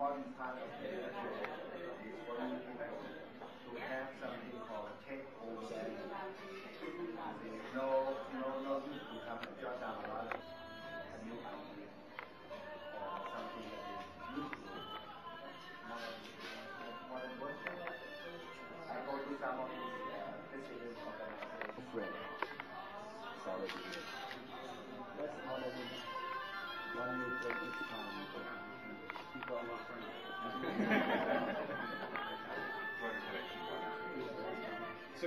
the most important part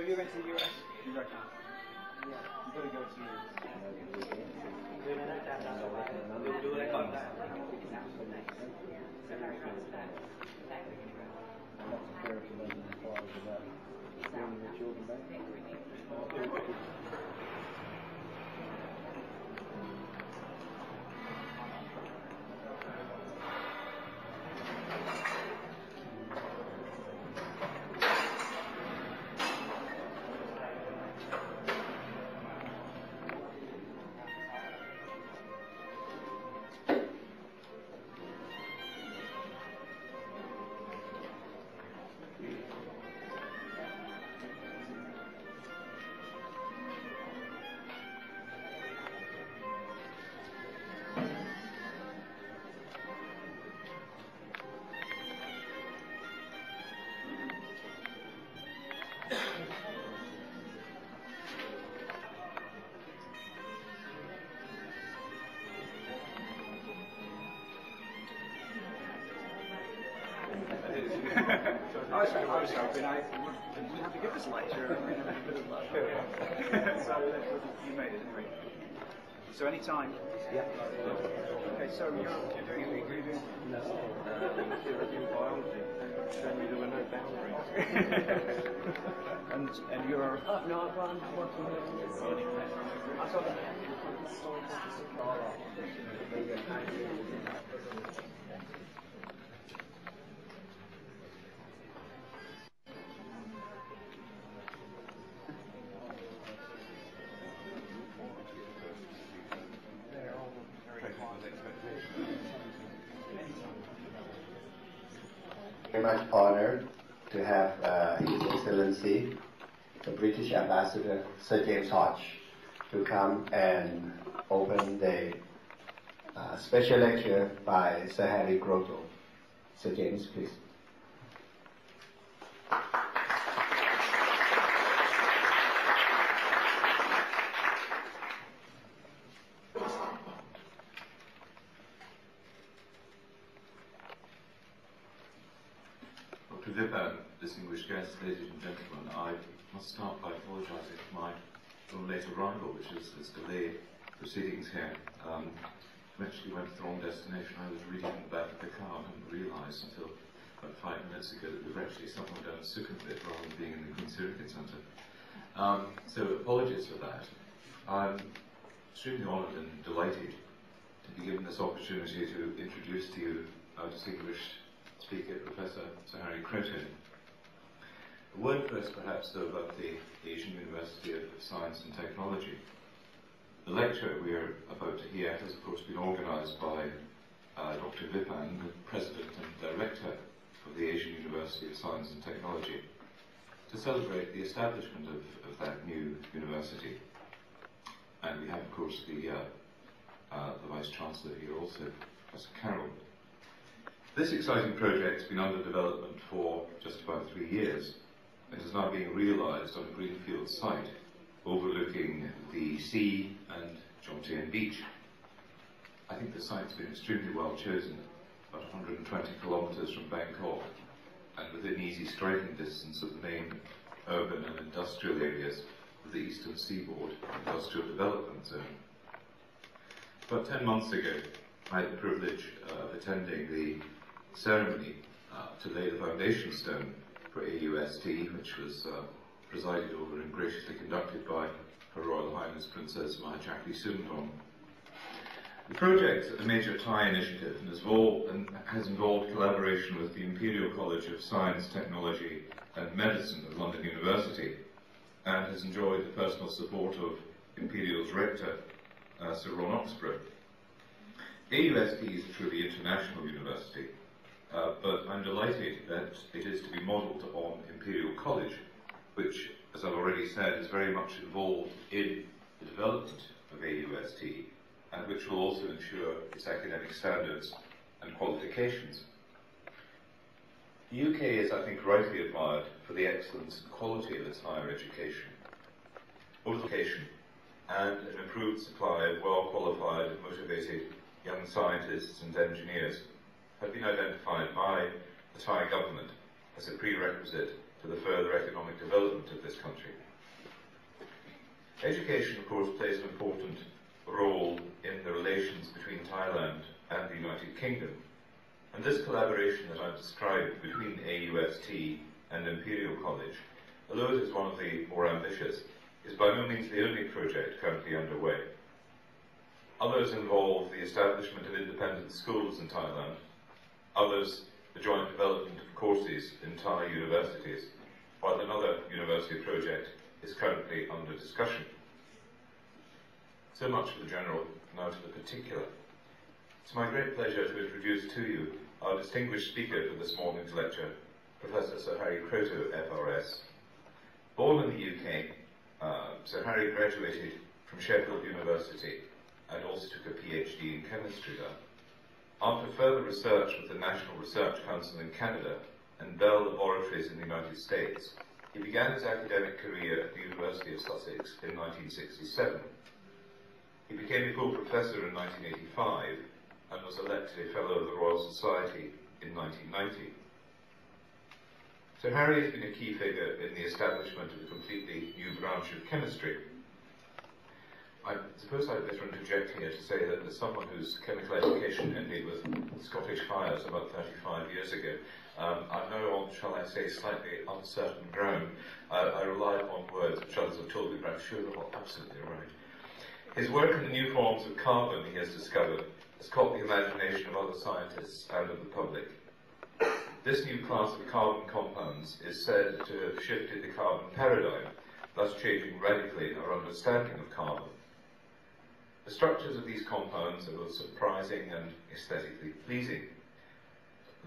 So you're going to the US, you? Yeah. You've got to go to the US. was hoping I would have to give this lecture. so you made it. So any time. Yeah. Okay, so you're, you're doing you're no. you're biology. Were no boundaries. and and you're no, I'm working I much honored to have uh, His Excellency, the British Ambassador Sir James Hodge, to come and open the uh, special lecture by Sir Harry Kroto. Sir James, please. Dr. Vippan, distinguished guests, ladies and gentlemen, I must start by apologising for my little late has delayed proceedings here. Um, I actually went to the wrong destination. I was reading in the back of the car and didn't realise until about five minutes ago that we were actually somewhere down Sukhumvit rather than being in the Queen Sirikit Centre. Um, so apologies for that. I'm extremely honoured and delighted to be given this opportunity to introduce to you our distinguished speaker, Professor Sir Harry Kroto. A word first, perhaps, though, about the Asian University of Science and Technology. The lecture we are about to hear has, of course, been organised by uh, Dr. The President and Director of the Asian University of Science and Technology. to celebrate the establishment of, of that new university. And we have, of course, the, uh, uh, the Vice Chancellor here also, Professor Carroll. This exciting project has been under development for just about three years and is now being realised on a greenfield site overlooking the sea and Jomtien Beach. I think the site's been extremely well chosen, about 120 kilometres from Bangkok and within easy striking distance of the main urban and industrial areas of the eastern seaboard industrial development zone. About 10 months ago, I had the privilege of attending the ceremony uh, to lay the foundation stone for AUST, which was uh, presided over and graciously conducted by Her Royal Highness Princess Mahachakri Sirindhorn. The project is a major Thai initiative and, involved, and has involved collaboration with the Imperial College of Science, Technology and Medicine of London University and has enjoyed the personal support of Imperial's rector, uh, Sir Ron Oxburgh. AUST is a truly international university, uh, but I'm delighted that it is to be modelled on Imperial College, which, as I've already said, is very much involved in the development of AUST and which will also ensure its academic standards and qualifications. The UK is, I think, rightly admired for the excellence and quality of its higher education. Education and an improved supply of well-qualified and motivated young scientists and engineers have been identified by the Thai government as a prerequisite to the further economic development of this country. Education, of course, plays an important role in the relations between Thailand and the United Kingdom. And this collaboration that I've described between AUST and Imperial College, although it is one of the more ambitious, is by no means the only project currently underway. Others involve the establishment of independent schools in Thailand, others the joint development of courses in Thai universities, while another university project is currently under discussion. So much for the general, now to the particular. It's my great pleasure to introduce to you our distinguished speaker for this morning's lecture, Professor Sir Harry Kroto, FRS. Born in the UK, uh, Sir Harry graduated from Sheffield University and also took a PhD in chemistry there. After further research with the National Research Council in Canada and Bell Laboratories in the United States, he began his academic career at the University of Sussex in 1967 he became a full professor in 1985 and was elected a Fellow of the Royal Society in 1990. So Harry has been a key figure in the establishment of a completely new branch of chemistry. I suppose I'd better interject here to say that as someone whose chemical education ended with Scottish Highers about 35 years ago, um, I'm now on, shall I say, slightly uncertain ground. Uh, I rely upon words which others have told me, but I'm sure they're all absolutely right. His work on the new forms of carbon he has discovered has caught the imagination of other scientists and of the public. This new class of carbon compounds is said to have shifted the carbon paradigm, thus changing radically our understanding of carbon. The structures of these compounds are both surprising and aesthetically pleasing.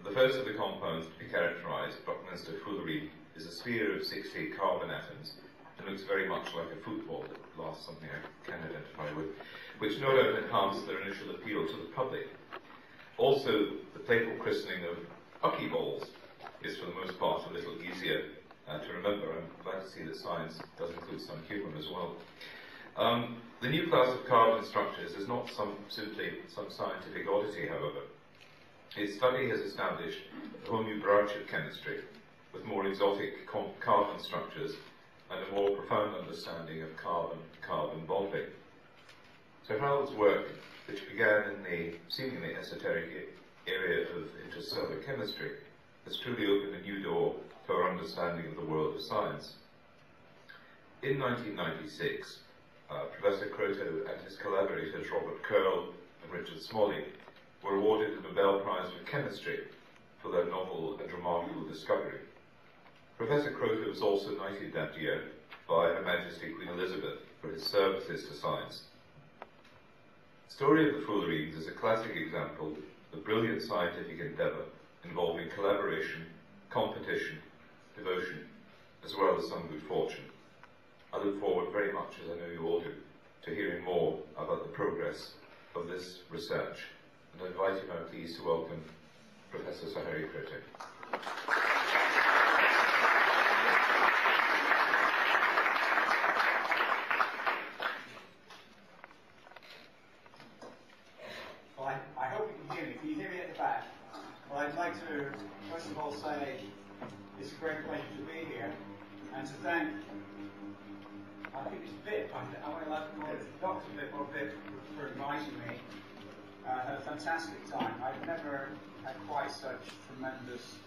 The first of the compounds to be characterized, Buckminster fullerene, is a sphere of 60 carbon atoms it looks very much like a football, at last something I can identify with, which no doubt enhanced their initial appeal to the public. Also, the playful christening of buckyballs is for the most part a little easier uh, to remember. I'm glad to see that science does include some humour as well. Um, the new class of carbon structures is not some, simply some scientific oddity, however. Its study has established a whole new branch of chemistry with more exotic carbon structures and a more profound understanding of carbon-carbon bonding. So Harold's work, which began in the seemingly esoteric area of interstellar chemistry, has truly opened a new door to our understanding of the world of science. In 1996, uh, Professor Kroto and his collaborators Robert Curl and Richard Smalley were awarded the Nobel Prize for Chemistry for their novel and remarkable discovery. Professor Kroto was also knighted that year by Her Majesty Queen Elizabeth for his services to science. The story of the Fullerenes is a classic example of a brilliant scientific endeavour involving collaboration, competition, devotion, as well as some good fortune. I look forward very much, as I know you all do, to hearing more about the progress of this research. And invite you now, please, to welcome Professor Sir Harry Kroto. Well, I, I hope you can hear me. Can you hear me at the back? Well, I'd like to, first of all, say it's a great pleasure to be here and to thank, I think it's Vip, I, I want to like to call it Dr. Vip or Vip for inviting me. Had a fantastic time. I've never had quite such tremendous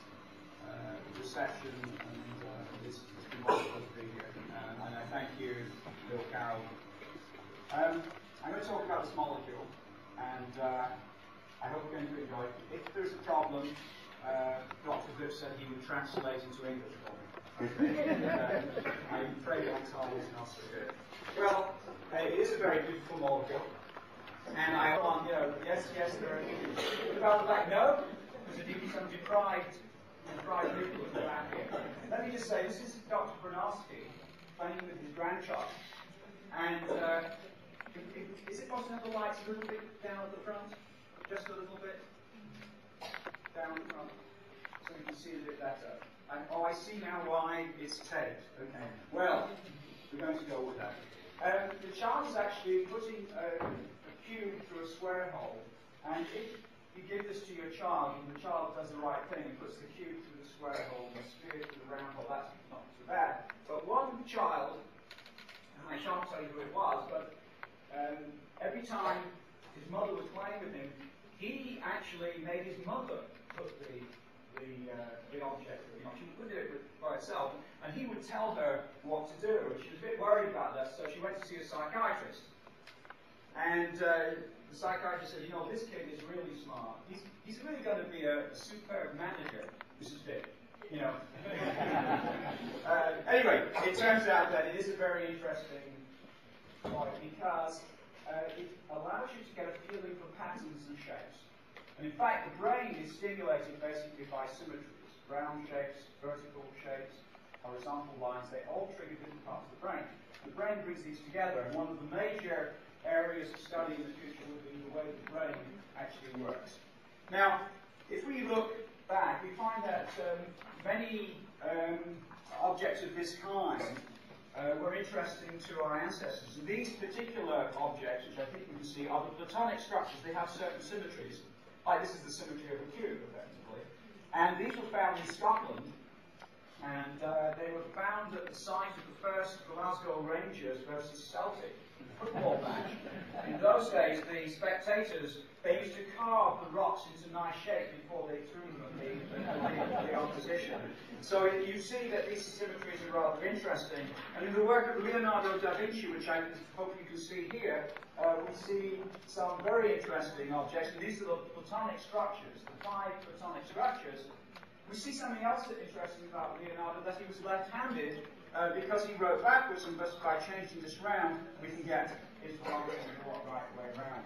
uh, reception and uh, it's, it's been wonderful to be here. Uh, and I thank you, Bill Carroll. Um, I'm going to talk about this molecule and uh, I hope you're going to enjoy it. If there's a problem, uh, Dr. Vip said he would translate into English for me. uh, I'm afraid time is not so good. Well, it is a very beautiful molecule. And I on, you know, yes, yes, there are What about the back? No, there's a some deprived, deprived the back here. Let me just say, this is Dr. Bronowski playing with his grandchild. And uh, is it possible to have the lights a little bit down at the front? Just a little bit? Down the front? So you can see a bit better. And, oh, I see now why it's taped. Okay. Well, we're going to go with that. Um, the child is actually putting a, through a square hole, and if you give this to your child, and the child does the right thing and puts the cube through the square hole and the sphere through the round hole, that's not too bad. But one child, and I shan't tell you who it was, but um, every time his mother was playing with him, he actually made his mother put the the, uh, the object, you know, she would do it by herself, and he would tell her what to do. And she was a bit worried about that, so she went to see a psychiatrist. And uh, the psychiatrist said, you know, this kid is really smart. He's, he's really going to be a, a superb manager. This is big. You know. uh, anyway, it turns out that it is a very interesting point because uh, it allows you to get a feeling for patterns and shapes. And in fact, the brain is stimulated basically by symmetries, round shapes, vertical shapes, horizontal lines, they all trigger different parts of the brain. The brain brings these together, and one of the major areas of study in the future would be the way the brain actually works. Now, if we look back, we find that um, many um, objects of this kind uh, were interesting to our ancestors. And these particular objects, which I think you can see, are the platonic structures. They have certain symmetries like this is the symmetry of a cube, effectively. And these were found in Scotland, and uh, they were found at the site of the first Glasgow Rangers versus Celtic football match. In those days, the spectators, they used to carve the rocks into nice shape before they threw them at the, the, opposition. So you see that these symmetries are rather interesting. And in the work of Leonardo da Vinci, which I hope you can see here, uh, we see some very interesting objects. And these are the Platonic structures, the five Platonic structures. We see something else that's interesting about Leonardo, that he was left-handed, uh, because he wrote backwards, and by changing this round, we can get his writing the right way around.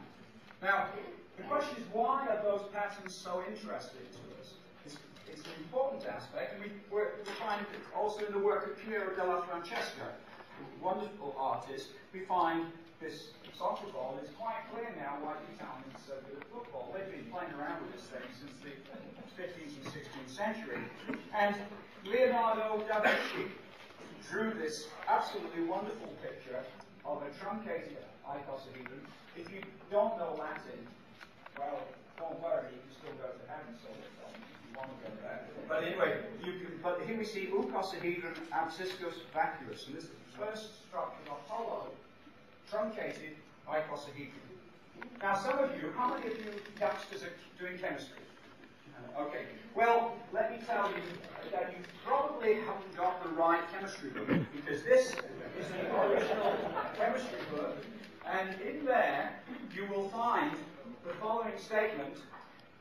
Now, the question is, why are those patterns so interesting to us? It's, it's an important aspect, and we, we find also in the work of Piero della Francesca, a wonderful artist. We find this soccer ball. It's quite clear now why the Italians so good at football. They've been playing around with this thing since the 15th and 16th century. And Leonardo da Vinci drew this absolutely wonderful picture of a truncated icosahedron. If you don't know Latin, well, don't worry, you can still go to heaven, so if you want to go there. But anyway, you can, but here we see Oocosaedron absciscus vacuus, and this is the first structure of a hollow, truncated icosahedron. Now, some of you, how many of you youngsters are doing chemistry? Okay. Well, let me tell you that you probably haven't got the right chemistry book because this is the original chemistry book, and in there you will find the following statement,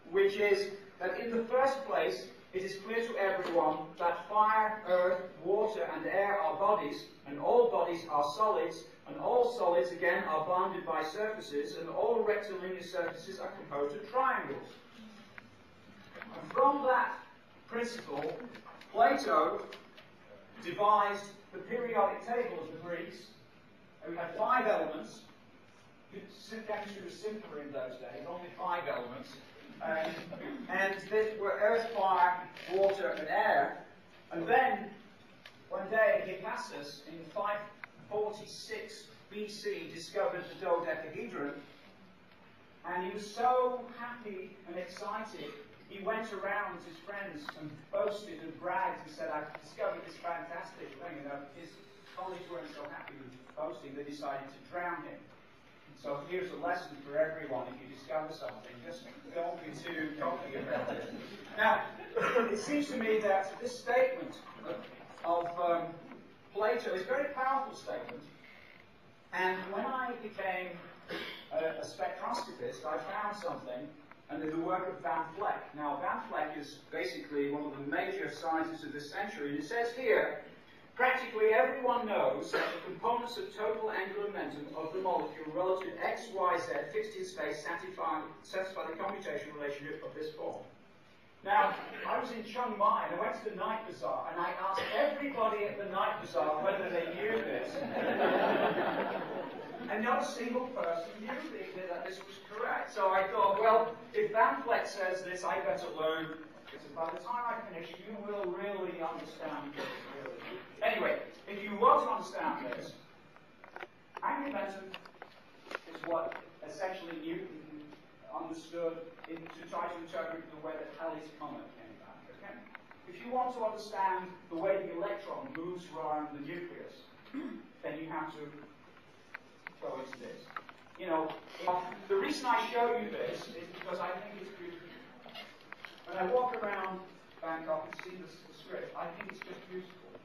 which is that in the first place, it is clear to everyone that fire, earth, water, and air are bodies, and all bodies are solids, and all solids again are bounded by surfaces, and all rectilinear surfaces are composed of triangles. From that principle, Plato devised the periodic table of the Greeks. And we had five elements. Chemistry was simpler in those days, only five elements. Um, and they were earth, fire, water, and air. And then, one day, Hippasus, in 546 BC, discovered the dodecahedron. And he was so happy and excited, he went around with his friends and boasted and bragged and said, I've discovered this fantastic thing. And his colleagues weren't so happy with boasting, they decided to drown him. So here's a lesson for everyone. If you discover something, just don't be too cocky about it. Now, it seems to me that this statement of um, Plato is a very powerful statement. And when I became a, a spectroscopist, I found something, and the work of Van Vleck. Now, Van Vleck is basically one of the major scientists of this century, and it says here Practically everyone knows that the components of total angular momentum of the molecule relative to x, y, z fixed in space satisfy, satisfy the computational relationship of this form. Now, I was in Chiang Mai and I went to the night bazaar and I asked everybody at the night bazaar whether they knew this. and not a single person knew that this was So I thought, well, if Van Vleck says this, I better learn. Because by the time I finish, you will really understand this. Anyway, if you want to understand this, angular momentum is what essentially Newton understood in, to try to interpret the way that Halley's comet came back. Okay? If you want to understand the way the electron moves around the nucleus, then you have to go into this. You know, the reason I show you this is because I think it's beautiful. When I walk around Bangkok and see the script, I think it's just beautiful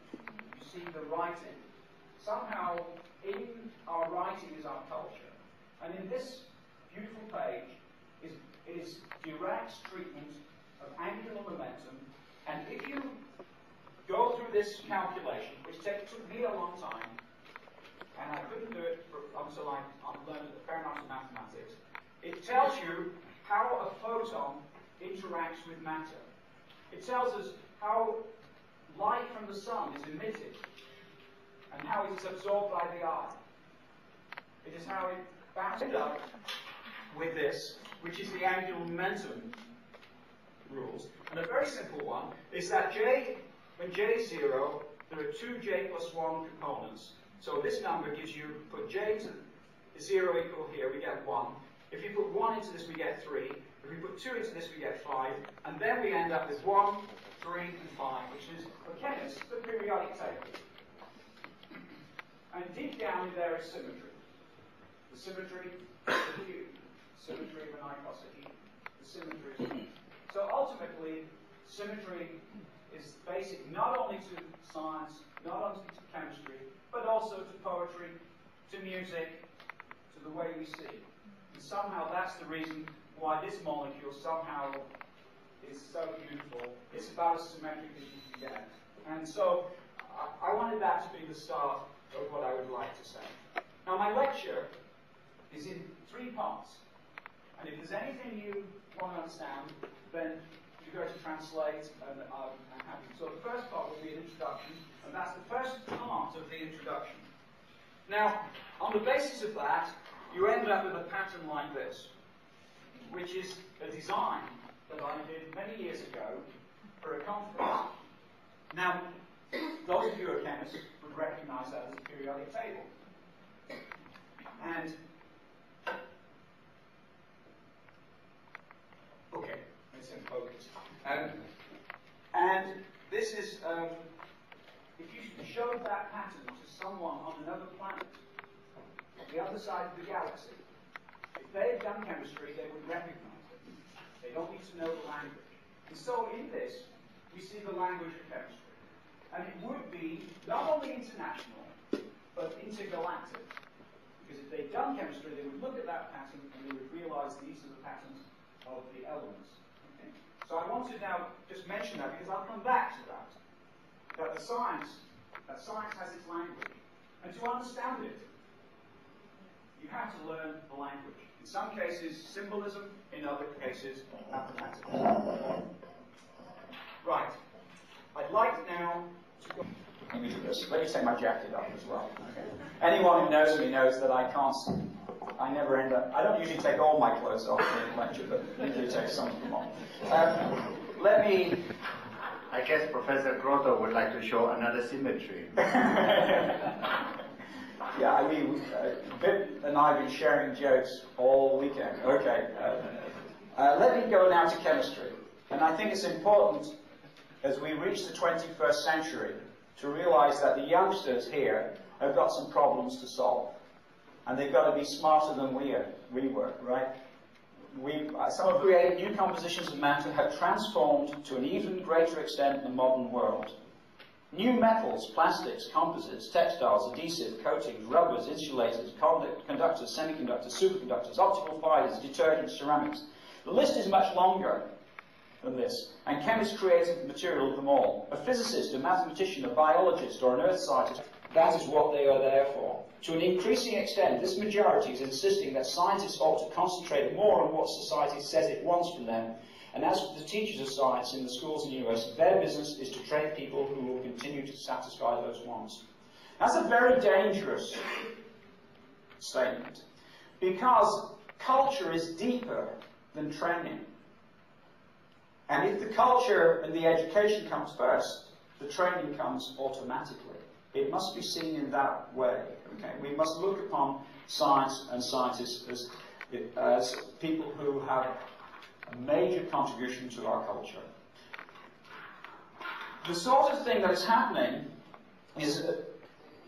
You see the writing. Somehow, in our writing is our culture. And in this beautiful page is, is Dirac's treatment of angular momentum. And if you go through this calculation, which took me a long time, and I couldn't do it for, until I, I learned a fair amount of mathematics, it tells you how a photon interacts with matter. It tells us how light from the sun is emitted and how it is absorbed by the eye. It is how it bounces up with this, which is the angular momentum rules. And a very simple one is that j, when j is 0, there are two j plus 1 components. So this number gives you, put j to 0 equal here, we get 1. If you put 1 into this, we get 3. If we put 2 into this, we get 5. And then we end up with 1, 3, and 5, which is, for chemists, the periodic table. And deep down in there is symmetry. The symmetry of the cube, symmetry of an icosahedron, the symmetry So ultimately, symmetry is basic not only to science, not only to chemistry, but also to poetry, to music, to the way we see. And somehow that's the reason why this molecule somehow is so beautiful. It's about as symmetric as you can get. And so I, I wanted that to be the start of what I would like to say. Now, my lecture is in three parts. And if there's anything you want to understand, then you go to translate, and um, I'm happy. So the first part will be an introduction, and that's the first part of the introduction. Now, on the basis of that, you end up with a pattern like this, which is a design that I did many years ago for a conference. Now, those of you who are chemists would recognize that as a periodic table. And okay, it's in focus. Um, and this is um, if you showed that pattern to someone on another planet, on the other side of the galaxy, if they had done chemistry, they would recognize it. They don't need to know the language. And so in this, we see the language of chemistry. And it would be not only international, but intergalactic. Because if they'd done chemistry, they would look at that pattern and they would realize these are the patterns of the elements. Okay? So I want to now just mention that because I'll come back to that. That the science, that science has its language. And to understand it, you have to learn the language. In some cases, symbolism, in other cases, mathematics. Right. I'd like now to go. dangerous. Let me take my jacket off as well. Okay. Anyone who knows me knows that I can't. I never end up. I don't usually take all my clothes off during lecture, but usually take some of them off. Um, let me. I guess Professor Kroto would like to show another symmetry. Yeah, I mean, uh, Vip and I have been sharing jokes all weekend. Okay. Uh, uh, let me go now to chemistry. And I think it's important as we reach the 21st century to realize that the youngsters here have got some problems to solve. And they've got to be smarter than we, are, we were, right? We, uh, some have created new compositions of matter have transformed to an even greater extent the modern world. New metals, plastics, composites, textiles, adhesive, coatings, rubbers, insulators, conductors, semiconductors, superconductors, optical fibers, detergents, ceramics. The list is much longer than this, and chemists created the material of them all. A physicist, a mathematician, a biologist, or an earth scientist, that is what they are there for. To an increasing extent, this majority is insisting that scientists ought to concentrate more on what society says it wants from them and as for the teachers of science in the schools and universities, their business is to train people who will continue to satisfy those wants. That's a very dangerous statement because culture is deeper than training. And if the culture and the education comes first, the training comes automatically. It must be seen in that way. Okay? We must look upon science and scientists as, as people who have a major contribution to our culture. The sort of thing that is happening is,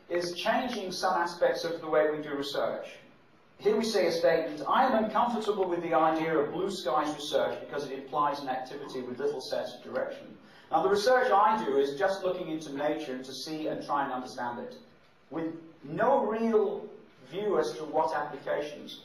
is changing some aspects of the way we do research. Here we see a statement, I am uncomfortable with the idea of blue skies research because it implies an activity with little sense of direction. Now the research I do is just looking into nature to see and try and understand it, with no real view as to what applications.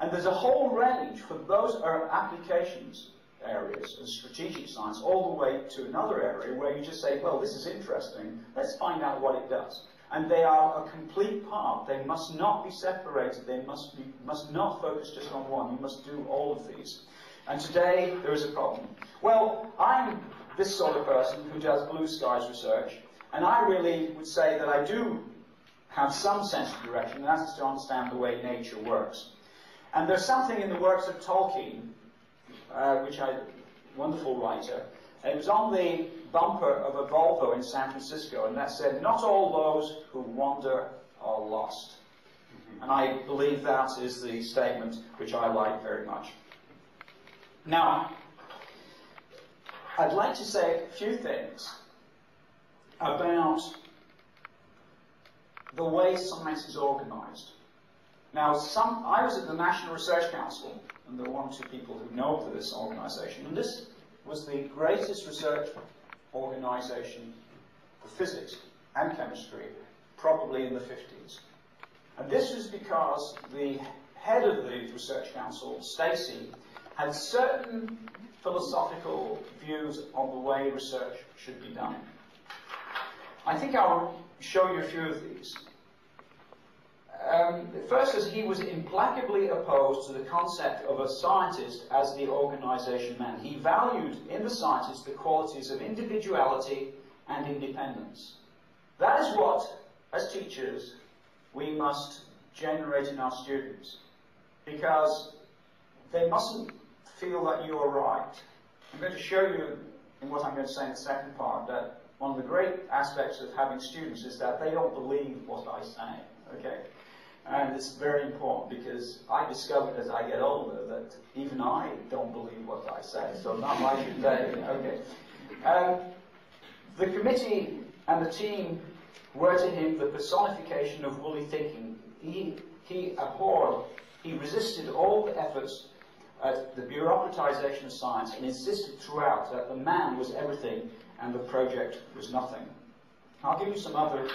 And there's a whole range for those are applications areas of strategic science all the way to another area where you just say, well, this is interesting, let's find out what it does. And they are a complete part. They must not be separated. They must, be, must not focus just on one. You must do all of these. And today, there is a problem. Well, I'm this sort of person who does blue skies research, and I really would say that I do have some sense of direction, and that is to understand the way nature works. And there's something in the works of Tolkien, uh, which I, wonderful writer, it was on the bumper of a Volvo in San Francisco, and that said, not all those who wander are lost. And I believe that is the statement which I like very much. Now, I'd like to say a few things about the way science is organized. Now, some, I was at the National Research Council, and there are one or two people who know of this organization, and this was the greatest research organization for physics and chemistry, probably in the 50s. And this was because the head of the Research Council, Steacie, had certain philosophical views on the way research should be done. I think I'll show you a few of these. Um, first, as he was implacably opposed to the concept of a scientist as the organization man. He valued in the scientist the qualities of individuality and independence. That is what, as teachers, we must generate in our students. Because they mustn't feel that you are right. I'm going to show you in what I'm going to say in the second part that one of the great aspects of having students is that they don't believe what I say. Okay? And it's very important because I discovered as I get older that even I don't believe what I say, so not like today. Okay. Um, the committee and the team were to him the personification of woolly thinking. He, he abhorred, he resisted all the efforts at the bureaucratization of science and insisted throughout that the man was everything and the project was nothing. I'll give you some other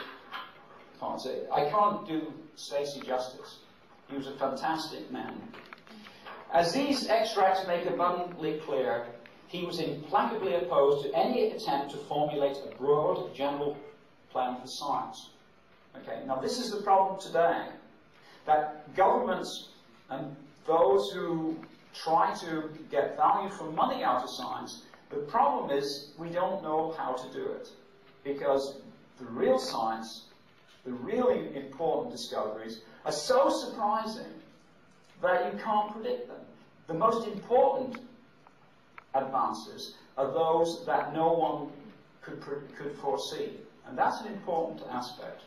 parts. I can't do Steacie justice. He was a fantastic man. As these extracts make abundantly clear, he was implacably opposed to any attempt to formulate a broad, general plan for science. Okay, now this is the problem today, that governments and those who try to get value for money out of science, the problem is we don't know how to do it. Because the real science, the really important discoveries, are so surprising that you can't predict them. The most important advances are those that no one could, could foresee. And that's an important aspect.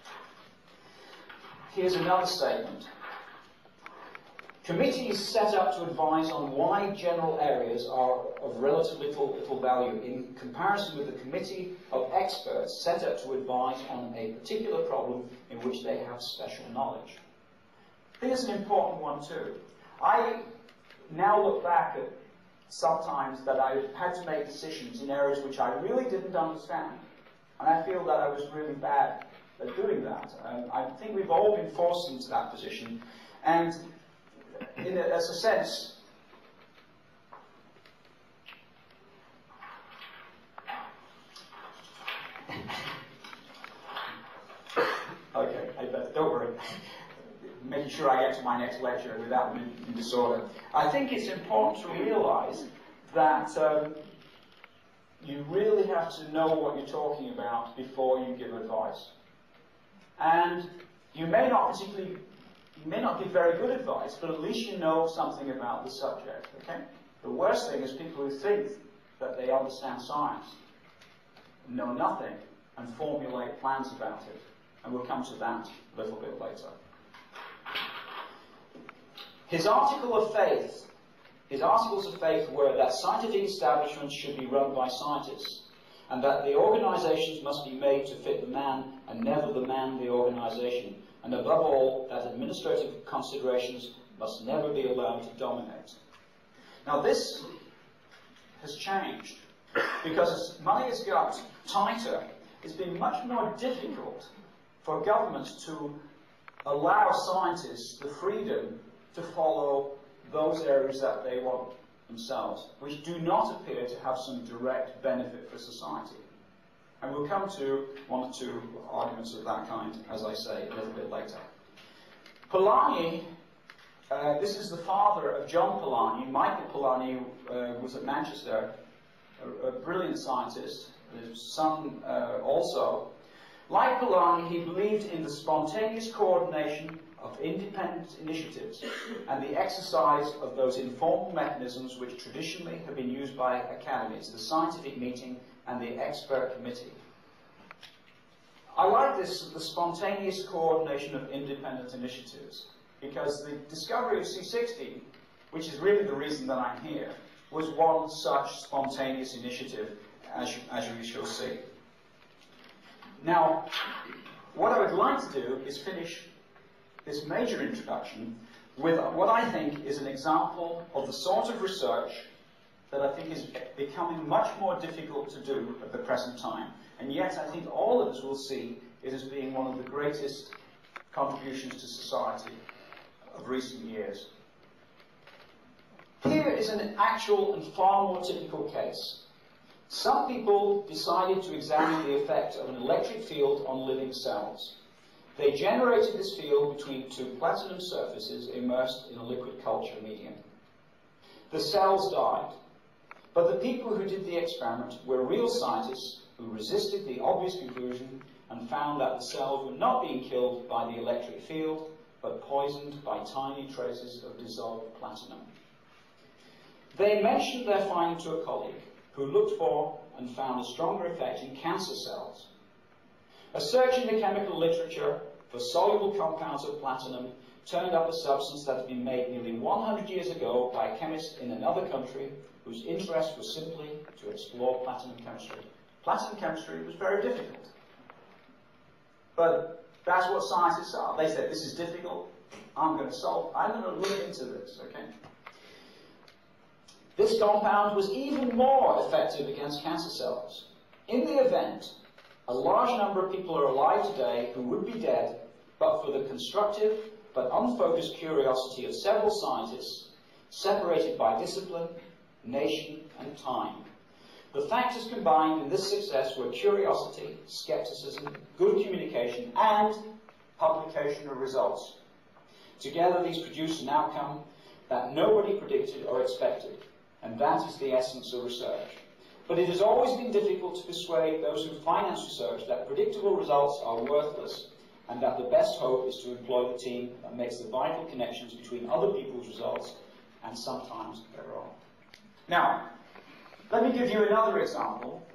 Here's another statement. Committees set up to advise on why general areas are of relatively little, little value in comparison with the committee of experts set up to advise on a particular problem in which they have special knowledge. Here's an important one too. I now look back at sometimes that I had to make decisions in areas which I really didn't understand. And I feel that I was really bad at doing that. Um, I think we've all been forced into that position. And in a, as a sense, okay, I bet, don't worry. Making sure I get to my next lecture without being in disorder. I think it's important to realize that um, you really have to know what you're talking about before you give advice. And you may not particularly you may not give very good advice, but at least you know something about the subject, okay? The worst thing is people who think that they understand science, know nothing, and formulate plans about it. And we'll come to that a little bit later. His article of faith, his articles of faith were that scientific establishments should be run by scientists, and that the organizations must be made to fit the man, and never the man the organization and above all, that administrative considerations must never be allowed to dominate. Now, this has changed because as money has got tighter, it's been much more difficult for governments to allow scientists the freedom to follow those areas that they want themselves, which do not appear to have some direct benefit for society. And we'll come to one or two arguments of that kind, as I say, a little bit later. Polanyi, uh, this is the father of John Polanyi. Michael Polanyi uh, was at Manchester, a, a brilliant scientist, his son uh, also. Like Polanyi, he believed in the spontaneous coordination of independent initiatives and the exercise of those informal mechanisms which traditionally have been used by academies, the scientific meeting and the expert committee. I like this, the spontaneous coordination of independent initiatives, because the discovery of C60, which is really the reason that I'm here, was one such spontaneous initiative, as you, as you shall see. Now, what I would like to do is finish this major introduction with what I think is an example of the sort of research that I think is becoming much more difficult to do at the present time. And yet I think all of us will see it as being one of the greatest contributions to society of recent years. Here is an actual and far more typical case. Some people decided to examine the effect of an electric field on living cells. They generated this field between two platinum surfaces immersed in a liquid culture medium. The cells died, but the people who did the experiment were real scientists who resisted the obvious conclusion and found that the cells were not being killed by the electric field, but poisoned by tiny traces of dissolved platinum. They mentioned their finding to a colleague, who looked for and found a stronger effect in cancer cells. A search in the chemical literature for soluble compounds of platinum turned up a substance that had been made nearly 100 years ago by a chemist in another country whose interest was simply to explore platinum chemistry. Platinum chemistry was very difficult. But that's what scientists are. They said, this is difficult, I'm going to solve, I'm going to look into this, okay? This compound was even more effective against cancer cells. In the event, a large number of people are alive today who would be dead, but for the constructive but unfocused curiosity of several scientists, separated by discipline, nation, and time. The factors combined in this success were curiosity, skepticism, good communication, and publication of results. Together, these produced an outcome that nobody predicted or expected, and that is the essence of research. But it has always been difficult to persuade those who finance research that predictable results are worthless and that the best hope is to employ the team that makes the vital connections between other people's results and sometimes their own. Now, let me give you another example,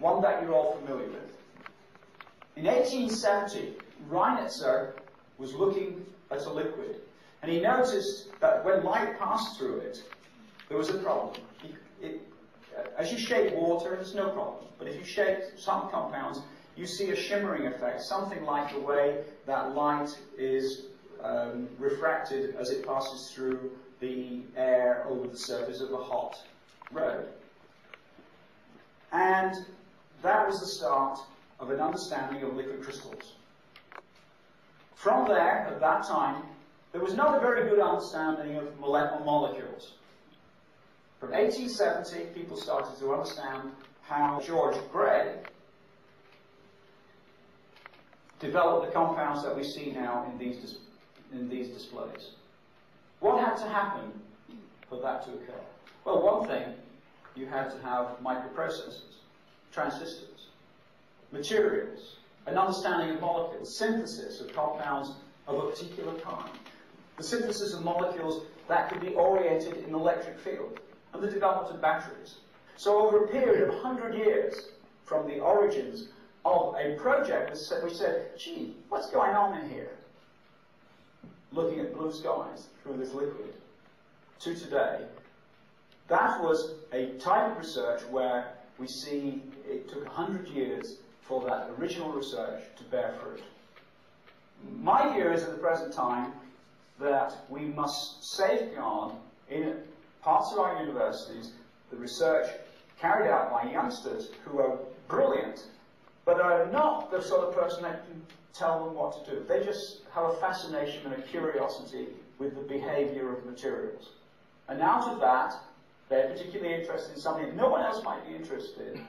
one that you're all familiar with. In 1870, Reinitzer was looking at a liquid, and he noticed that when light passed through it, there was a problem. It, it, as you shake water, there's no problem. But if you shake some compounds, you see a shimmering effect, something like the way that light is um, refracted as it passes through the air over the surface of a hot road. And that was the start of an understanding of liquid crystals. From there, at that time, there was not a very good understanding of molecules. From 1870, people started to understand how George Gray developed the compounds that we see now in these, in these displays. What had to happen for that to occur? Well, one thing, you had to have microprocessors, transistors, materials, an understanding of molecules, synthesis of compounds of a particular kind, the synthesis of molecules that could be oriented in the electric field, and the development of batteries. So over a period of 100 years from the origins of a project, we said, gee, what's going on in here? Looking at blue skies through this liquid, to today, that was a type of research where we see it took 100 years for that original research to bear fruit. My view is at the present time that we must safeguard in parts of our universities the research carried out by youngsters who are brilliant, but are not the sort of person that can tell them what to do. They just have a fascination and a curiosity with the behavior of materials. And out of that, they're particularly interested in something no one else might be interested in,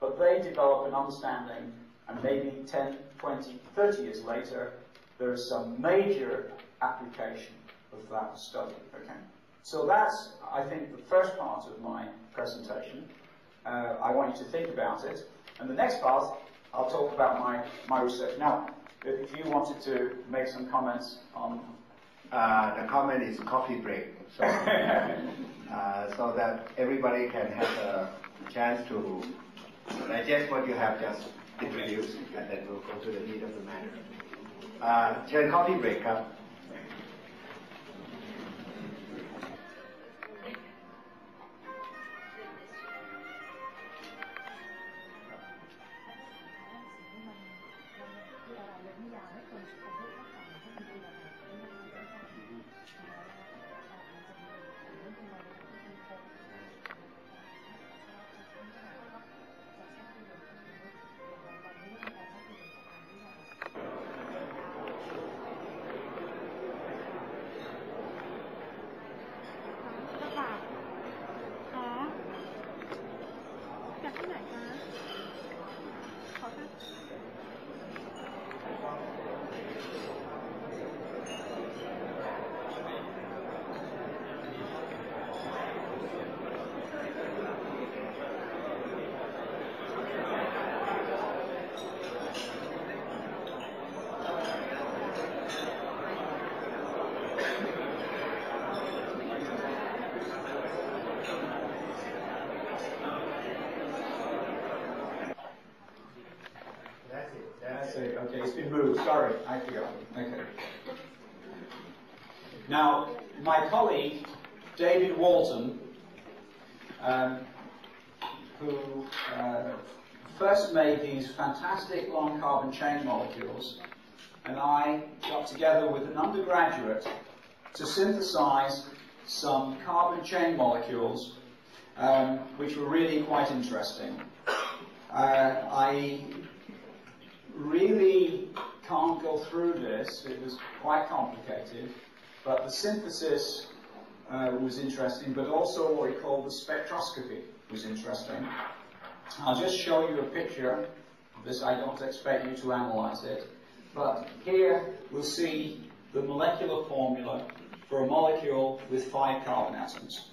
but they develop an understanding, and maybe 10, 20, 30 years later, there is some major application of that study. Okay? So that's, I think, the first part of my presentation. Uh, I want you to think about it. And the next part, I'll talk about my, my research. Now, if you wanted to make some comments on... Uh, the comment is coffee break. So, so that everybody can have a chance to digest what you have just introduced, and then we'll go to the meat of the matter. Uh, เชิญ coffee break ครับ กระ to synthesize some carbon chain molecules, um, which were really quite interesting. Uh, I really can't go through this. It was quite complicated, but the synthesis uh, was interesting, but also what we call the spectroscopy was interesting. I'll just show you a picture of this. I don't expect you to analyze it, but here we'll see the molecular formula for a molecule with five carbon atoms.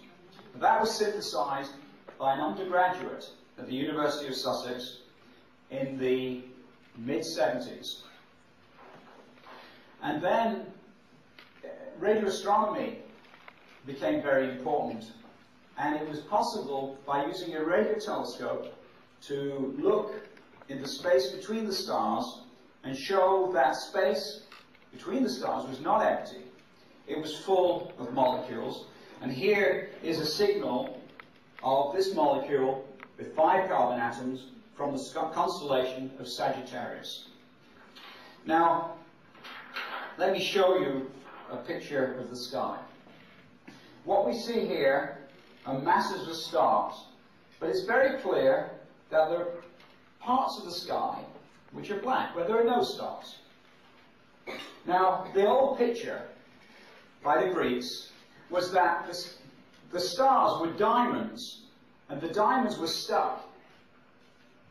That was synthesized by an undergraduate at the University of Sussex in the mid 70s. And then uh, radio astronomy became very important, and it was possible by using a radio telescope to look in the space between the stars and show that space between the stars was not empty. It was full of molecules. And here is a signal of this molecule with five carbon atoms from the constellation of Sagittarius. Now, let me show you a picture of the sky. What we see here are masses of stars, but it's very clear that there are parts of the sky which are black, where there are no stars. Now, the old picture by the Greeks was that the, the stars were diamonds, and the diamonds were stuck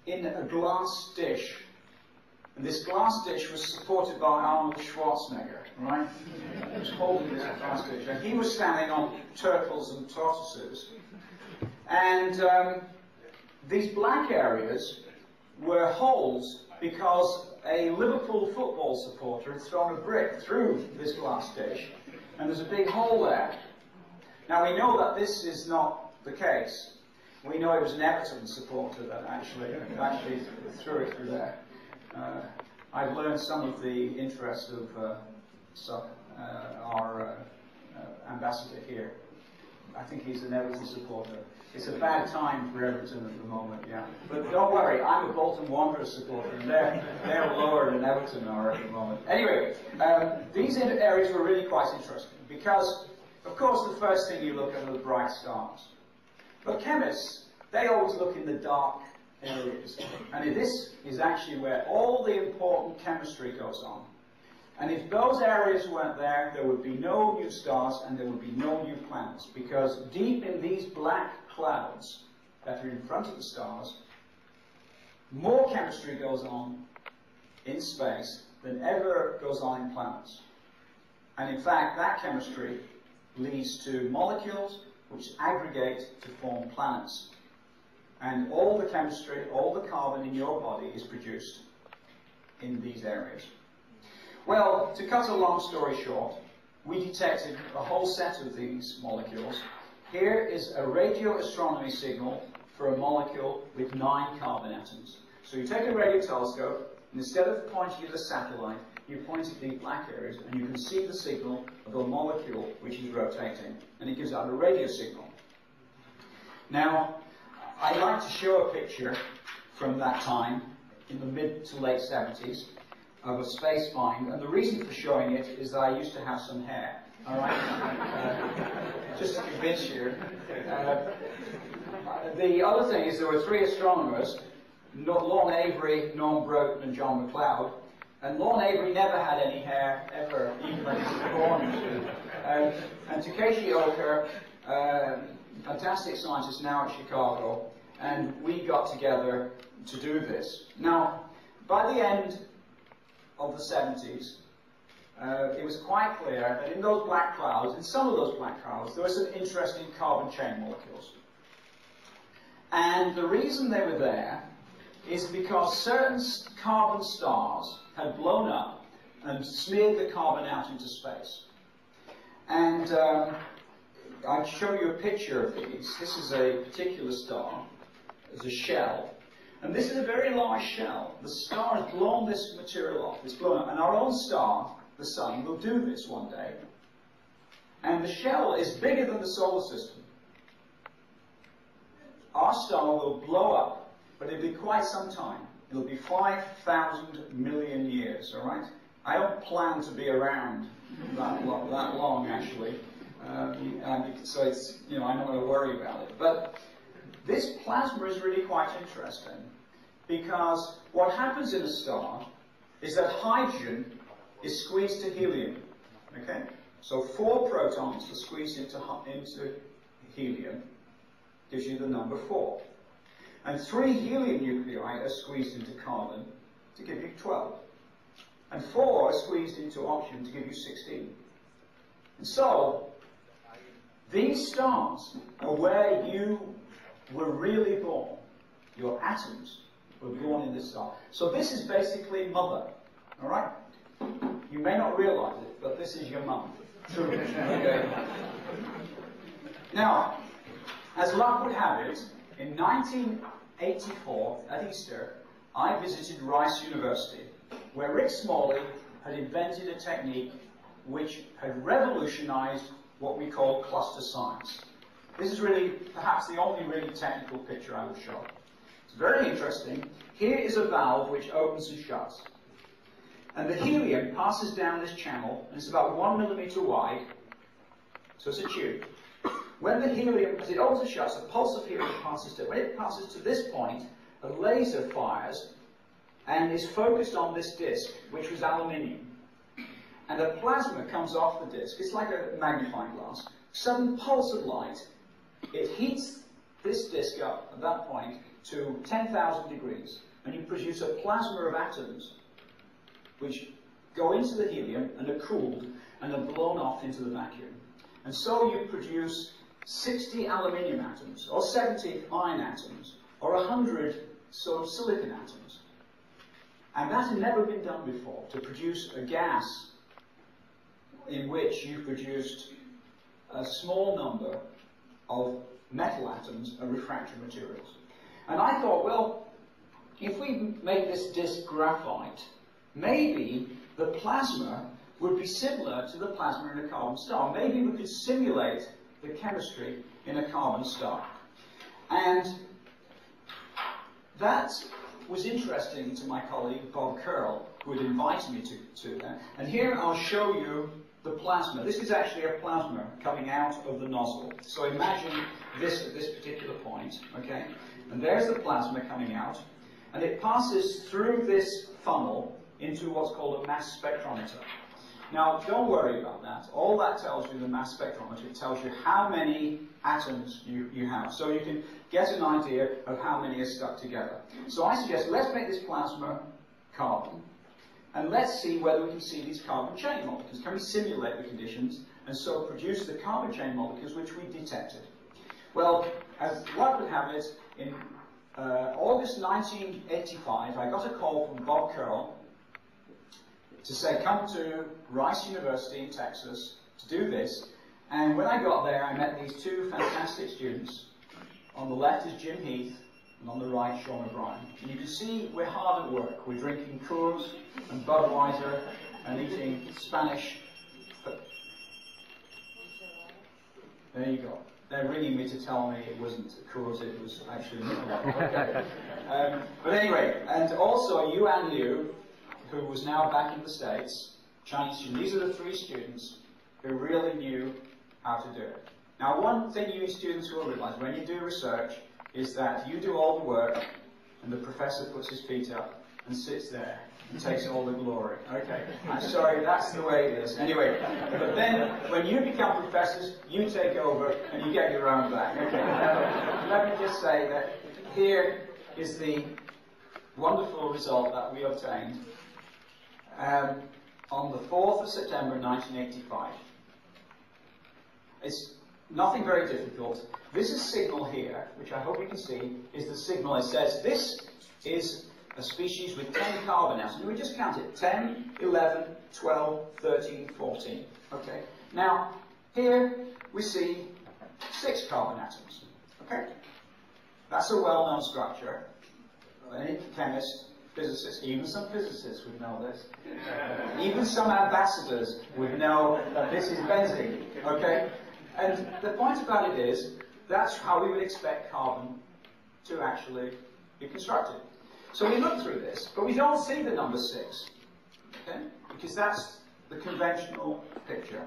in a glass dish. And this glass dish was supported by Arnold Schwarzenegger, right? He was holding this glass dish. And he was standing on turtles and tortoises. And um, these black areas were holes because a Liverpool football supporter had thrown a brick through this glass dish, and there's a big hole there. Now we know that this is not the case. We know it was an Everton supporter that actually actually threw it through there. Uh, I've learned some of the interest of uh, uh, our uh, uh, ambassador here. I think he's an Everton supporter. It's a bad time for Everton at the moment, yeah. But don't worry, I'm a Bolton Wanderers supporter, and they're, they're lower than Everton are at the moment. Anyway, um, these areas were really quite interesting because, of course, the first thing you look at are the bright stars. But chemists, they always look in the dark areas. And this is actually where all the important chemistry goes on. And if those areas weren't there, there would be no new stars and there would be no new planets. Because deep in these black clouds that are in front of the stars, more chemistry goes on in space than ever goes on in planets. And in fact, that chemistry leads to molecules which aggregate to form planets. And all the chemistry, all the carbon in your body is produced in these areas. Well, to cut a long story short, we detected a whole set of these molecules. Here is a radio astronomy signal for a molecule with nine carbon atoms. So you take a radio telescope, and instead of pointing at a satellite, you point at the black areas, and you can see the signal of a molecule which is rotating, and it gives out a radio signal. Now, I'd like to show a picture from that time in the mid to late 70s of a space find, and the reason for showing it is that I used to have some hair. All right, uh, just to convince you. Uh, the other thing is there were three astronomers, Lorne Avery, Norm Broten, and John McLeod. And Lorne Avery never had any hair ever, even when he was born. Uh, and Takeshi Oka, uh, fantastic scientist now at Chicago, and we got together to do this. Now, by the end of the 70s, uh, it was quite clear that in those black clouds, in some of those black clouds, there were some interesting carbon chain molecules. And the reason they were there is because certain carbon stars had blown up and smeared the carbon out into space. And um, I'll show you a picture of these. This is a particular star. It's a shell. And this is a very large shell. The star has blown this material off. It's blown up. And our own star, the sun, will do this one day. And the shell is bigger than the solar system. Our star will blow up, but it'll be quite some time. It'll be 5,000 million years, all right? I don't plan to be around that, lo that long, actually. Um, and so it's, you know, I'm not going to worry about it. But this plasma is really quite interesting because what happens in a star is that hydrogen is squeezed to helium. Okay? So four protons are squeezed into, into helium, gives you the number four. And three helium nuclei are squeezed into carbon to give you 12. And four are squeezed into oxygen to give you 16. And so, these stars are where you were really born. your atoms were born in this star. So this is basically mother. All right? You may not realize it, but this is your mum. okay. Now, as luck would have it, in 1984 at Easter, I visited Rice University, where Rick Smalley had invented a technique which had revolutionized what we call cluster science. This is really perhaps the only really technical picture I will show. It's very interesting. Here is a valve which opens and shuts. And the helium passes down this channel, and it's about one millimeter wide, so it's a tube. When the helium, as it and shuts, a pulse of helium passes to, when it passes to this point, a laser fires and is focused on this disc, which was aluminium. And a plasma comes off the disc. It's like a magnifying glass. Sudden pulse of light. It heats this disc up at that point to 10,000 degrees, and you produce a plasma of atoms which go into the helium and are cooled and are blown off into the vacuum. And so you produce 60 aluminium atoms, or 70 iron atoms, or 100 sort of silicon atoms. And that had never been done before, to produce a gas in which you produced a small number of metal atoms and refractory materials. And I thought, well, if we make this disk graphite, maybe the plasma would be similar to the plasma in a carbon star. Maybe we could simulate the chemistry in a carbon star. And that was interesting to my colleague Bob Curl, who had invited me to, to that. And here I'll show you the plasma. This is actually a plasma coming out of the nozzle. So imagine this at this particular point, okay? And there's the plasma coming out, and it passes through this funnel into what's called a mass spectrometer. Now, don't worry about that. All that tells you, the mass spectrometer, tells you how many atoms you, you have. So you can get an idea of how many are stuck together. So I suggest let's make this plasma carbon, and let's see whether we can see these carbon chain molecules. Can we simulate the conditions, and so produce the carbon chain molecules which we detected? Well, as luck would have it, in uh, August 1985, I got a call from Bob Curl, to say, come to Rice University in Texas to do this. And when I got there, I met these two fantastic students. On the left is Jim Heath, and on the right, Sean O'Brien. And you can see we're hard at work. We're drinking Coors and Budweiser and eating Spanish. There you go. They're ringing me to tell me it wasn't Coors, it was actually Okay. Um, but anyway, and also Yuan Liu, who was now back in the States, Chinese student. These are the three students who really knew how to do it. Now, one thing you students will realize when you do research is that you do all the work and the professor puts his feet up and sits there and takes all the glory. Okay, I'm sorry, that's the way it is. Anyway, but then when you become professors, you take over and you get your own back. Okay, now, let me just say that here is the wonderful result that we obtained um, on the 4th of September 1985. It's nothing very difficult. This is signal here, which I hope you can see, is the signal. It says this is a species with 10 carbon atoms. We just count it 10, 11, 12, 13, 14. Okay. Now, here we see six carbon atoms. Okay. That's a well-known structure. Any chemist physicists, even some physicists would know this. even some ambassadors would know that this is benzene, okay? And the point about it is, that's how we would expect carbon to actually be constructed. So we look through this, but we don't see the number six, okay? Because that's the conventional picture.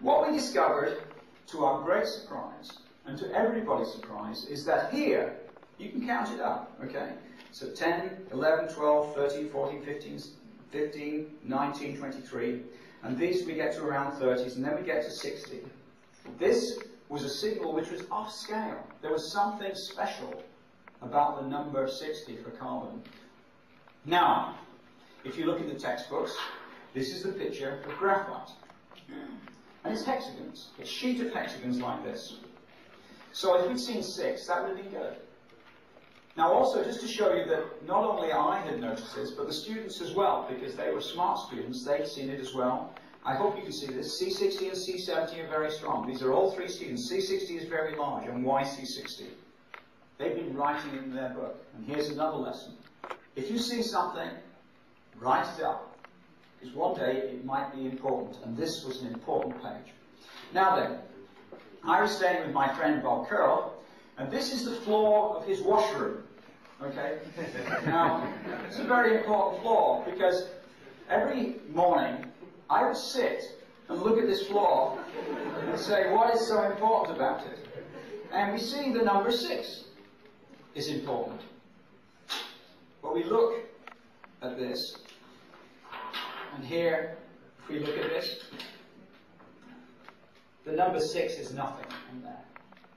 What we discovered, to our great surprise, and to everybody's surprise, is that here, you can count it up, okay? So 10, 11, 12, 13, 14, 15, 15, 19, 23. And these we get to around 30s, and then we get to 60. This was a signal which was off scale. There was something special about the number 60 for carbon. Now, if you look in the textbooks, this is the picture of graphite. And it's hexagons. It's sheet of hexagons like this. So if we'd seen six, that would been good. Now, also, just to show you that not only I had noticed this, but the students as well, because they were smart students, they'd seen it as well. I hope you can see this. C60 and C70 are very strong. These are all three students. C60 is very large, and why C60? They've been writing in their book. And here's another lesson. If you see something, write it up. Because one day it might be important, and this was an important page. Now then, I was staying with my friend Bob Curl, and this is the floor of his washroom. Okay? now, it's a very important floor because every morning I would sit and look at this floor and say, what is so important about it? And we see the number six is important. But we look at this, and here, if we look at this, the number six is nothing in there.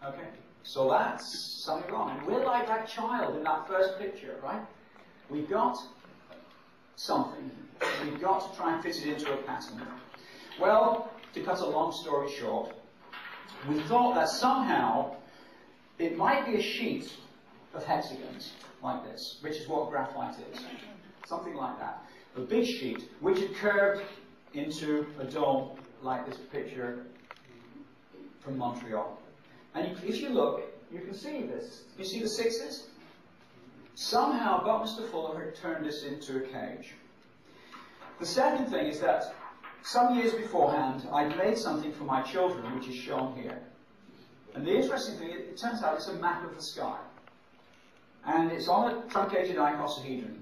Okay? So that's something wrong. And we're like that child in that first picture, right? We've got something. We've got to try and fit it into a pattern. Well, to cut a long story short, we thought that somehow it might be a sheet of hexagons like this, which is what graphite is. Something like that. A big sheet which had curved into a dome like this picture from Montreal. And if you look, you can see this. You see the sixes? Somehow Buckminster Fuller had turned this into a cage. The second thing is that some years beforehand, I'd made something for my children, which is shown here. And the interesting thing, it, turns out it's a map of the sky. And it's on a truncated icosahedron.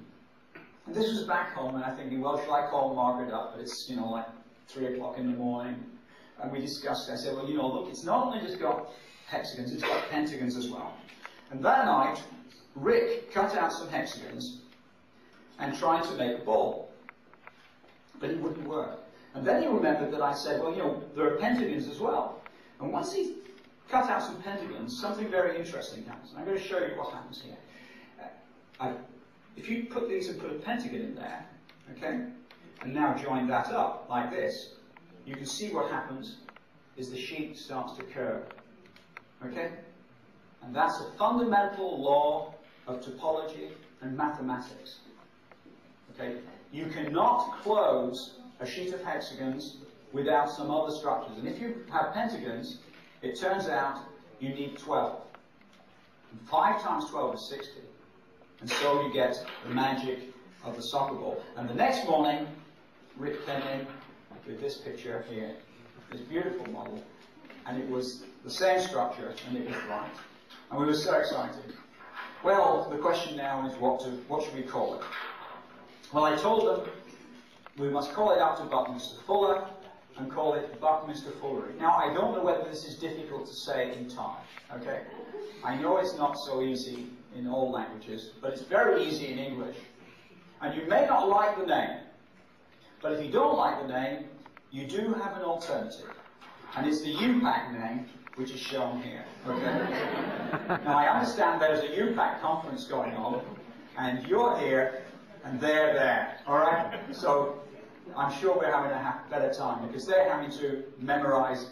And this was back home, and I thinking, well, shall I call Margaret up? But it's, you know, like 3 o'clock in the morning. And we discussed it. I said, well, you know, look, it's not only just got hexagons, it's got pentagons as well. And that night, Rick cut out some hexagons and tried to make a ball. But it wouldn't work. And then he remembered that I said, well, you know, there are pentagons as well. And once he cut out some pentagons, something very interesting happens. And I'm going to show you what happens here. Uh, if you put these and put a pentagon in there, okay, and now join that up like this, you can see what happens is the sheet starts to curve. Okay? And that's a fundamental law of topology and mathematics. Okay? You cannot close a sheet of hexagons without some other structures. And if you have pentagons, it turns out you need 12. And 5 times 12 is 60. And so you get the magic of the soccer ball. And the next morning, Rick came in with this picture here, this beautiful model, and it was the same structure, and it was right. And we were so excited. Well, the question now is what to, what should we call it? Well, I told them we must call it after Buckminster Fuller and call it Buckminsterfullerene. Now, I don't know whether this is difficult to say in time, okay? I know it's not so easy in all languages, but it's very easy in English. And you may not like the name, but if you don't like the name, you do have an alternative. And it's the IUPAC name, which is shown here. Okay? now, I understand there's a IUPAC conference going on, and you're here, and they're there. All right? So, I'm sure we're having a better time because they're having to memorize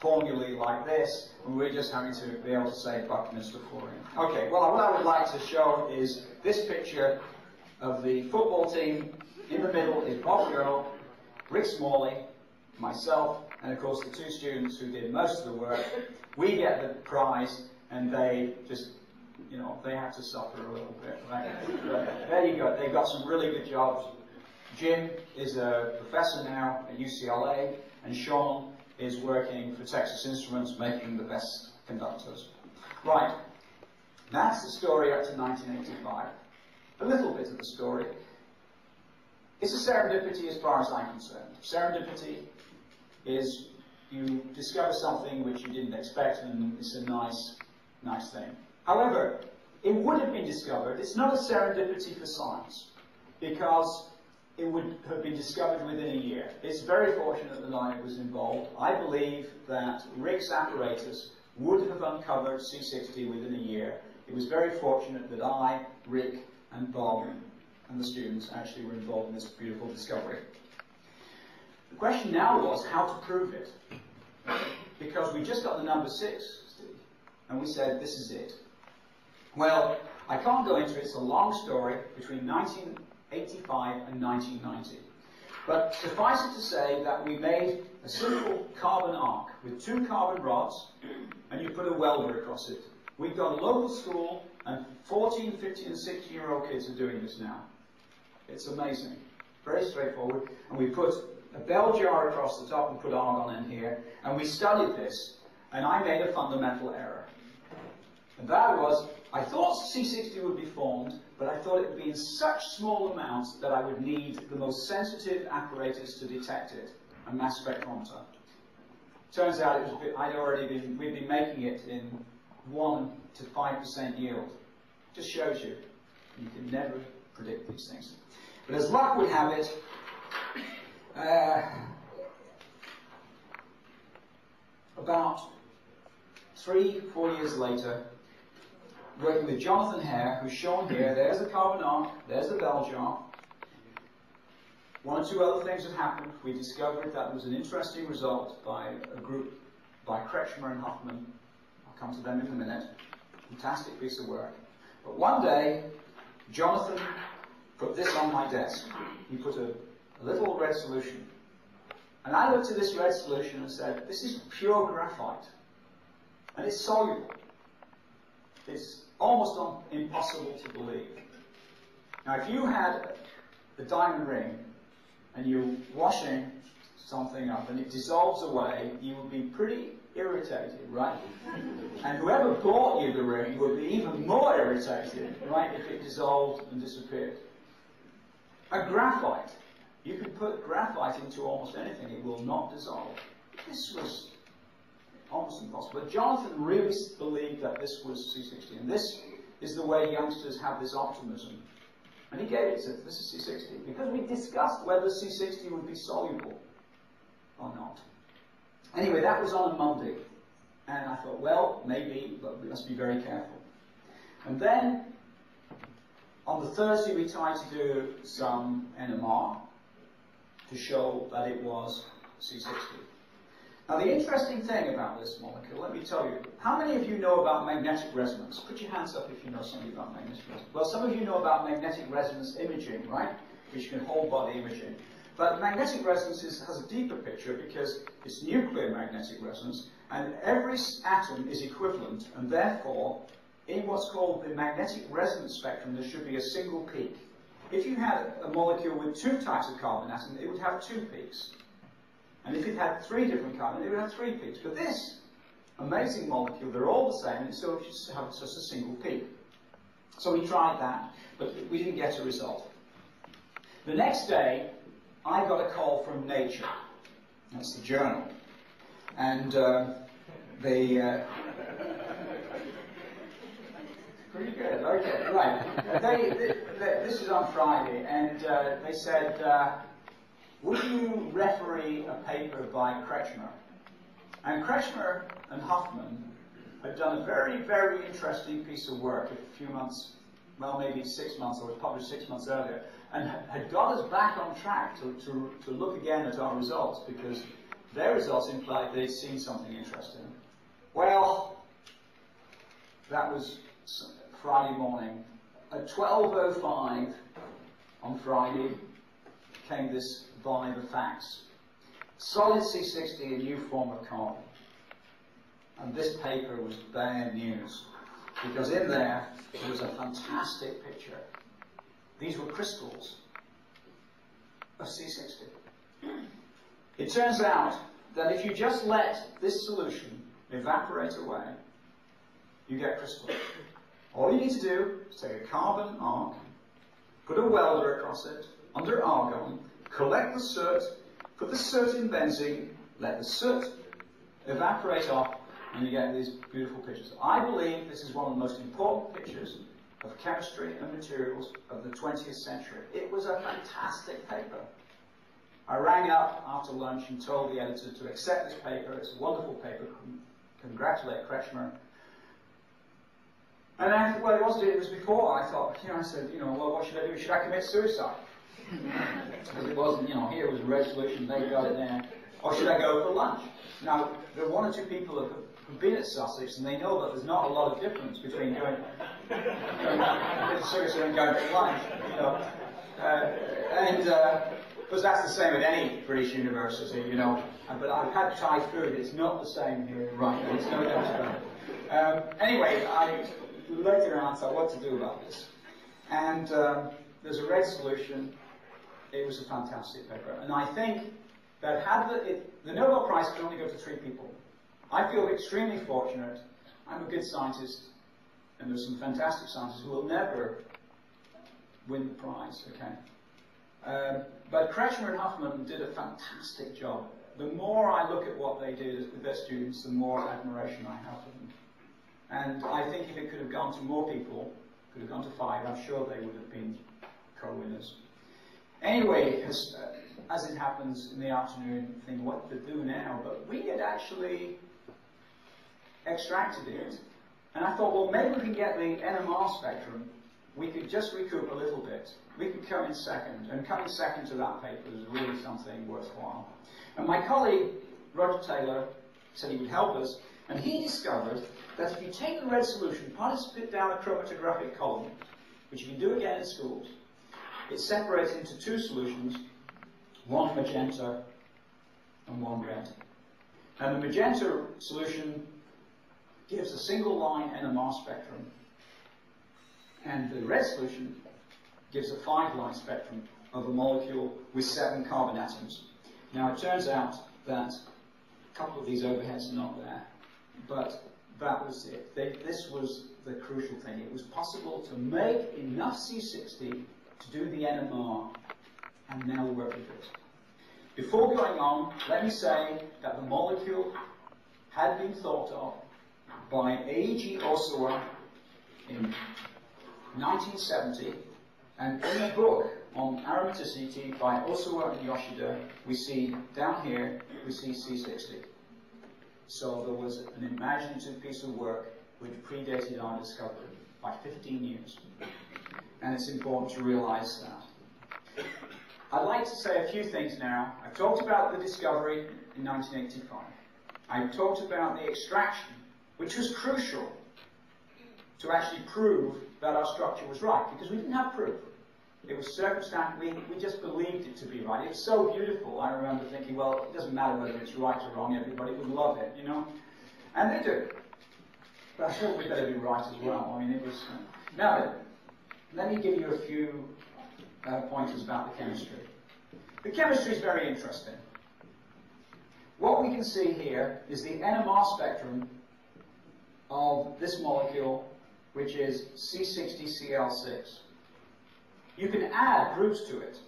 formulae like this, and we're just having to be able to say Buckminsterfullerene. Okay, well, what I would like to show is this picture of the football team. In the middle is Bob Curl, Rick Smalley, myself, and of course the two students who did most of the work. We get the prize, and they just, you know, they have to suffer a little bit, right? But there you go. They've got some really good jobs. Jim is a professor now at UCLA, and Sean is working for Texas Instruments, making the best conductors. Right, that's the story up to 1985. A little bit of the story. It's a serendipity as far as I'm concerned. Serendipity is you discover something which you didn't expect, and it's a nice, nice thing. However, it would have been discovered. It's not a serendipity for science because it would have been discovered within a year. It's very fortunate that I was involved. I believe that Rick's apparatus would have uncovered C60 within a year. It was very fortunate that I, Rick, and Bob and the students actually were involved in this beautiful discovery. The question now was how to prove it. Because we just got the number six, Steve, and we said this is it. Well, I can't go into it, it's a long story between 1985 and 1990. But suffice it to say that we made a simple carbon arc with two carbon rods and you put a welder across it. We've got a local school and 14, 15 and 16 year old kids are doing this now. It's amazing. Very straightforward. And we put a bell jar across the top and put argon in here. And we studied this and I made a fundamental error. And that was, I thought C60 would be formed, but I thought it would be in such small amounts that I would need the most sensitive apparatus to detect it, a mass spectrometer. Turns out it was bit, I'd already been, we'd been making it in 1 to 5% yield. Just shows you, you can never predict these things. But as luck would have it, uh, about three, four years later, working with Jonathan Hare, who's shown here. There's the carbon arc, there's the bell jar. One or two other things have happened. We discovered that there was an interesting result by a group by Kretschmer and Huffman. I'll come to them in a minute. Fantastic piece of work. But one day, Jonathan put this on my desk. He put a little red solution. And I looked at this red solution and said, this is pure graphite. And it's soluble. It's almost impossible to believe. Now, if you had a diamond ring and you're washing something up and it dissolves away, you would be pretty irritated, right? And whoever bought you the ring would be even more irritated, right, if it dissolved and disappeared. A graphite. You can put graphite into almost anything, it will not dissolve. This was almost impossible. But Jonathan really believed that this was C60, and this is the way youngsters have this optimism. And he gave it, said, this is C60, because we discussed whether C60 would be soluble or not. Anyway, that was on a Monday. And I thought, well, maybe, but we must be very careful. And then, on the Thursday, we tried to do some NMR to show that it was C60. Now, the interesting thing about this molecule, let me tell you, how many of you know about magnetic resonance? Put your hands up if you know something about magnetic resonance. Well, some of you know about magnetic resonance imaging, right? Which can whole body imaging. But magnetic resonance is, has a deeper picture because it's nuclear magnetic resonance, and every atom is equivalent, and therefore, in what's called the magnetic resonance spectrum, there should be a single peak. If you had a molecule with two types of carbon atoms, it would have two peaks. And if it had three different carbon, it would have three peaks. But this amazing molecule, they're all the same, and so it just have just a single peak. So we tried that, but we didn't get a result. The next day, I got a call from Nature. That's the journal. And uh, they. Uh, pretty good, okay, right. They, they, this is on Friday, and uh, they said, uh, would you referee a paper by Kretschmer? And Kretschmer and Huffman had done a very, very interesting piece of work a few months, well, maybe six months, or was published six months earlier, and had got us back on track to, to, to look again at our results because their results implied they'd seen something interesting. Well, that was Friday morning. At 12.05 on Friday came this by the fax. Solid C60, a new form of carbon. And this paper was bad news because in there there was a fantastic picture. These were crystals of C60. It turns out that if you just let this solution evaporate away, you get crystals. All you need to do is take a carbon arc, put a welder across it, under argon, collect the soot, put the soot in benzene, let the soot evaporate off, and you get these beautiful pictures. I believe this is one of the most important pictures of chemistry and materials of the 20th century. It was a fantastic paper. I rang up after lunch and told the editor to accept this paper. It's a wonderful paper. Congratulate Kretschmer. And I, well, it wasn't, it was before I thought, you know, I said, you know, well, what should I do? Should I commit suicide? because it wasn't, you know, here was a resolution, they got it there. Or should I go for lunch? Now, there are one or two people who've been at Sussex and they know that there's not a lot of difference between doing Going seriously and going for lunch. You know. uh, and uh, because that's the same at any British university, you know. Uh, But I've had Thai food. It's not the same here in Russia. It's no doubt about it. Um, anyway, I later thought what to do about this. And um, there's a red solution. It was a fantastic paper. And I think that had the, it, the Nobel Prize could only go to three people. I feel extremely fortunate. I'm a good scientist, and there's some fantastic scientists who will never win the prize, okay? Um, but Kretschmer and Huffman did a fantastic job. The more I look at what they did with their students, the more admiration I have for them. And I think if it could have gone to more people, could have gone to five, I'm sure they would have been co-winners. Anyway, as, uh, as it happens in the afternoon, think what to do now, but we had actually extracted it. And I thought, well, maybe we can get the NMR spectrum. We could just recoup a little bit. We could come in second. And coming second to that paper is really something worthwhile. And my colleague, Roger Taylor, said he would help us. And he discovered that if you take the red solution, participate down a chromatographic column, which you can do again in schools, it separates into two solutions, one magenta and one red. And the magenta solution gives a single line NMR spectrum, and the red solution gives a five line spectrum of a molecule with seven carbon atoms. Now it turns out that a couple of these overheads are not there, but that was it. They, this was the crucial thing. It was possible to make enough C60 to do the NMR, and now we work with it. Before going on, let me say that the molecule had been thought of by Eiji Osawa in 1970, and in a book on aromaticity by Osawa and Yoshida, we see down here, we see C60. So there was an imaginative piece of work which predated our discovery by 15 years. And it's important to realize that. I'd like to say a few things now. I've talked about the discovery in 1985. I've talked about the extraction, which was crucial to actually prove that our structure was right, because we didn't have proof. It was circumstantial. We, we just believed it to be right. It's so beautiful. I remember thinking, well, it doesn't matter whether it's right or wrong. Everybody would love it, you know. And they do. But I thought we'd better be right as well. I mean, it was. Uh, now, let me give you a few uh, pointers about the chemistry. The chemistry is very interesting. What we can see here is the NMR spectrum of this molecule, which is C60Cl6. You can add groups to it.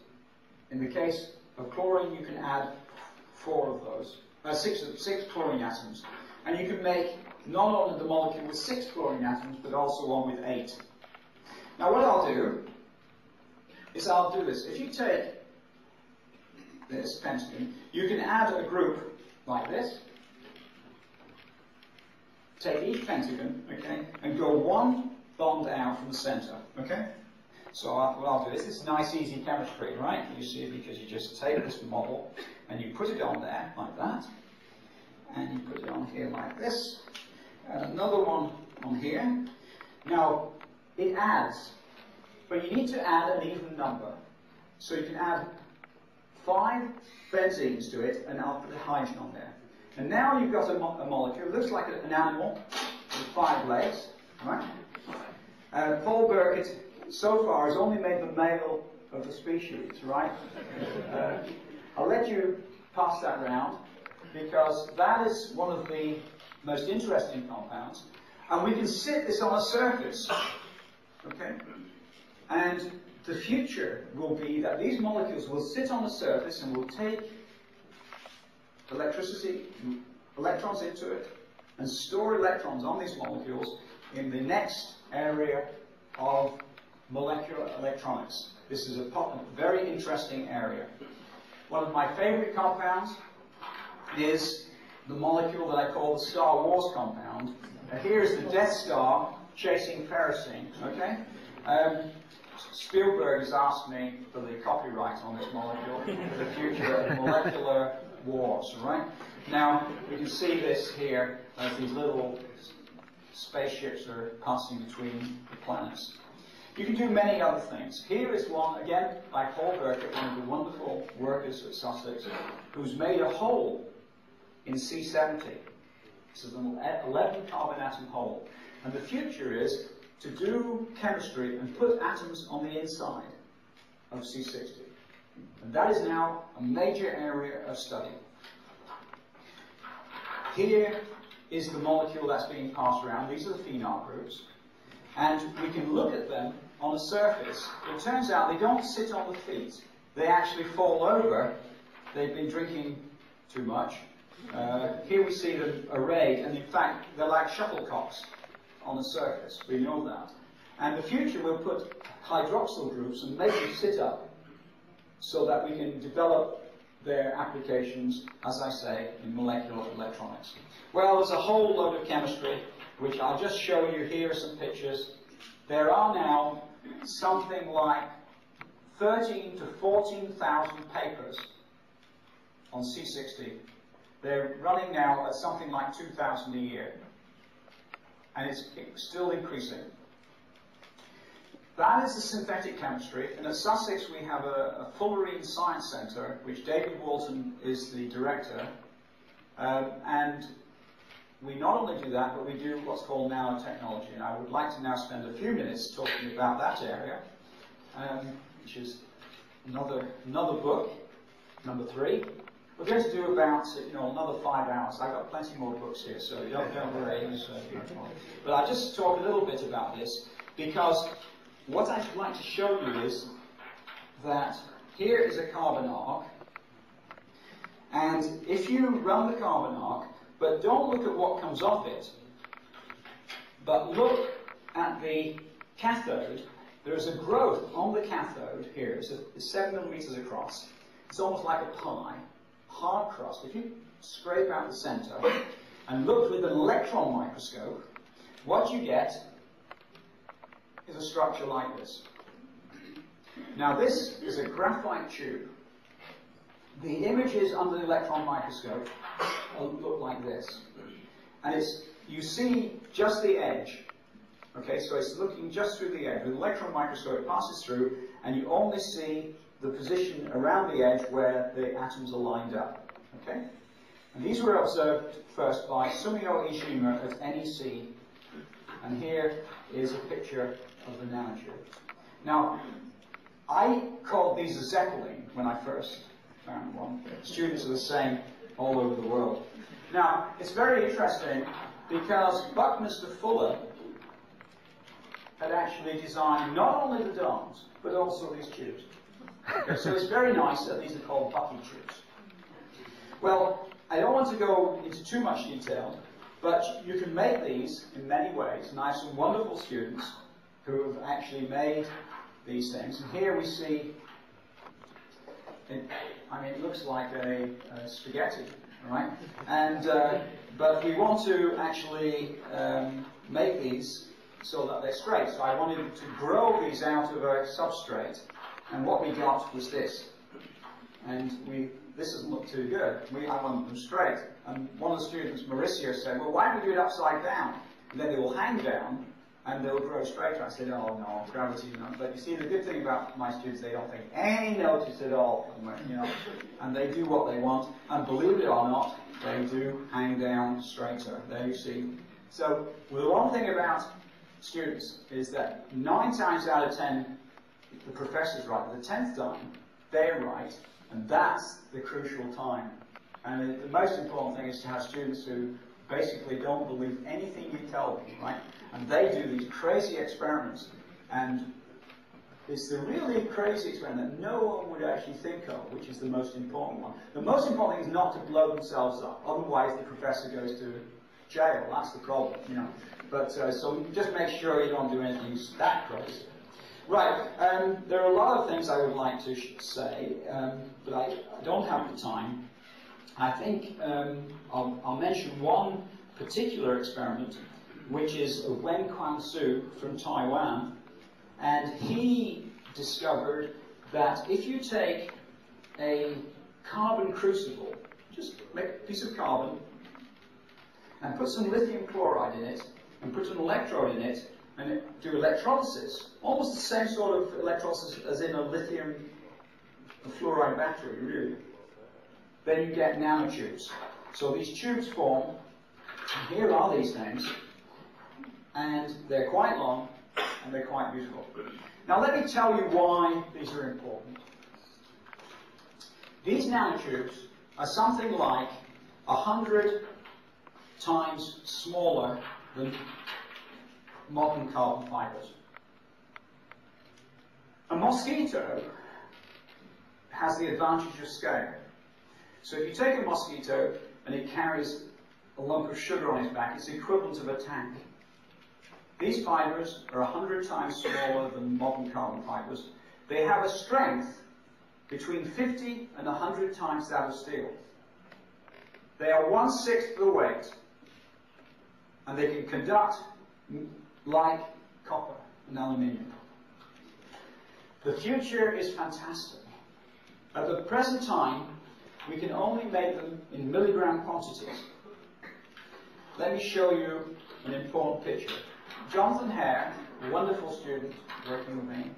In the case of chlorine, you can add four of those, uh, six, six chlorine atoms. And you can make not only the molecule with six chlorine atoms, but also one with eight. Now what I'll do is I'll do this. If you take this pentagon, you can add a group like this. Take each pentagon, okay, and go one bond out from the center, okay? So what I'll do is, it's nice easy chemistry, right? You see, because you just take this model and you put it on there like that, and you put it on here like this, and another one on here. Now, it adds, but you need to add an even number. So you can add five benzenes to it, and I'll put a hydrogen on there. And now you've got a, mo a molecule, it looks like an animal with five legs, right? Uh, Paul Birkett, so far, has only made the male of the species, right? Uh, I'll let you pass that round, because that is one of the most interesting compounds. And we can sit this on a surface, okay? And the future will be that these molecules will sit on the surface and will take electricity, electrons into it, and store electrons on these molecules in the next area of molecular electronics. This is a very interesting area. One of my favorite compounds is the molecule that I call the Star Wars compound. Uh, here is the Death Star chasing kerosene, okay? Um, Spielberg has asked me for the copyright on this molecule for the future of molecular wars, right? Now, we can see this here as these little spaceships are passing between the planets. You can do many other things. Here is one, again, by Paul Birkett, one of the wonderful workers at Sussex, who's made a hole in C70. This is an 11 carbon atom hole. And the future is to do chemistry and put atoms on the inside of C60. And that is now a major area of study. Here is the molecule that's being passed around. These are the phenol groups. And we can look at them on the surface. It turns out they don't sit on the feet. They actually fall over. They've been drinking too much. Uh, here we see them arrayed, and in fact, they're like shuttlecocks on the surface. We know that. And in the future, we'll put hydroxyl groups and make them sit up so that we can develop their applications, as I say, in molecular electronics. Well, there's a whole load of chemistry, which I'll just show you. Here some pictures. There are now something like 13 to 14,000 papers on C60. They're running now at something like 2,000 a year. And it's still increasing. That is the synthetic chemistry, and at Sussex we have a, a Fullerene Science Centre, which David Walton is the director, um, and we not only do that, but we do what's called nanotechnology, and I would like to now spend a few minutes talking about that area, um, which is another, another book, number three. We're going to do about you know another five hours. I've got plenty more books here, so don't, don't worry. But I'll just talk a little bit about this because what I'd like to show you is that here is a carbon arc, and if you run the carbon arc, but don't look at what comes off it, but look at the cathode, there is a growth on the cathode here, it's, a, it's 7 millimeters across. It's almost like a pie, hard crust. If you scrape out the center and look with an electron microscope, what you get is a structure like this. Now this is a graphite tube. The images under the electron microscope um, look like this. And it's, you see just the edge. Okay, so it's looking just through the edge. With the electron microscope, it passes through, and you only see the position around the edge where the atoms are lined up. Okay? And these were observed first by Sumio Iijima at NEC. And here is a picture of the nanotube. Now, I called these a Zeppelin when I first Students are the same all over the world. Now, it's very interesting because Buckminster Fuller had actually designed not only the domes, but also these tubes. So it's very nice that these are called Bucky tubes. Well, I don't want to go into too much detail, but you can make these in many ways, nice and I have some wonderful students who have actually made these things. And here we see, it, I mean, it looks like a, a spaghetti, right? And uh, but we want to actually um, make these so that they're straight. So I wanted to grow these out of a substrate, and what we got was this. And we, this doesn't look too good. We, I want them straight. And one of the students, Mauricio, said, well, why don't we do it upside down? And then they will hang down, and they'll grow straighter. I said, oh no, gravity, no. But you see, the good thing about my students, they don't think any notice at all, you know, and they do what they want. And believe it or not, they do hang down straighter. There you see. So, the one thing about students is that nine times out of ten, the professor's right. But The tenth time, they're right, and that's the crucial time. And the most important thing is to have students who basically don't believe anything you tell them, right? And they do these crazy experiments, and it's the really crazy experiment that no one would actually think of, which is the most important one. The most important thing is not to blow themselves up, otherwise the professor goes to jail. That's the problem, you know. But uh, so just make sure you don't do anything that crazy. Right, um, there are a lot of things I would like to say, um, but I, I, don't have the time. I think um, I'll, I'll, mention one particular experiment, which is Wen Kuang Hsu from Taiwan. And he discovered that if you take a carbon crucible, just make a piece of carbon, and put some lithium chloride in it, and put an electrode in it and do electrolysis, almost the same sort of electrolysis as in a lithium fluoride battery, really, then you get nanotubes. So these tubes form, here are these things, and they're quite long and they're quite beautiful. Now let me tell you why these are important. These nanotubes are something like a hundred times smaller than modern carbon fibers. A mosquito has the advantage of scale. So if you take a mosquito and it carries a lump of sugar on its back, it's equivalent of a tank. These fibers are 100 times smaller than modern carbon fibers. They have a strength between 50 and 100 times that of steel. They are one sixth the weight, and they can conduct like copper and aluminium. The future is fantastic. At the present time, we can only make them in milligram quantities. Let me show you an important picture. Jonathan Hare, a wonderful student working with me,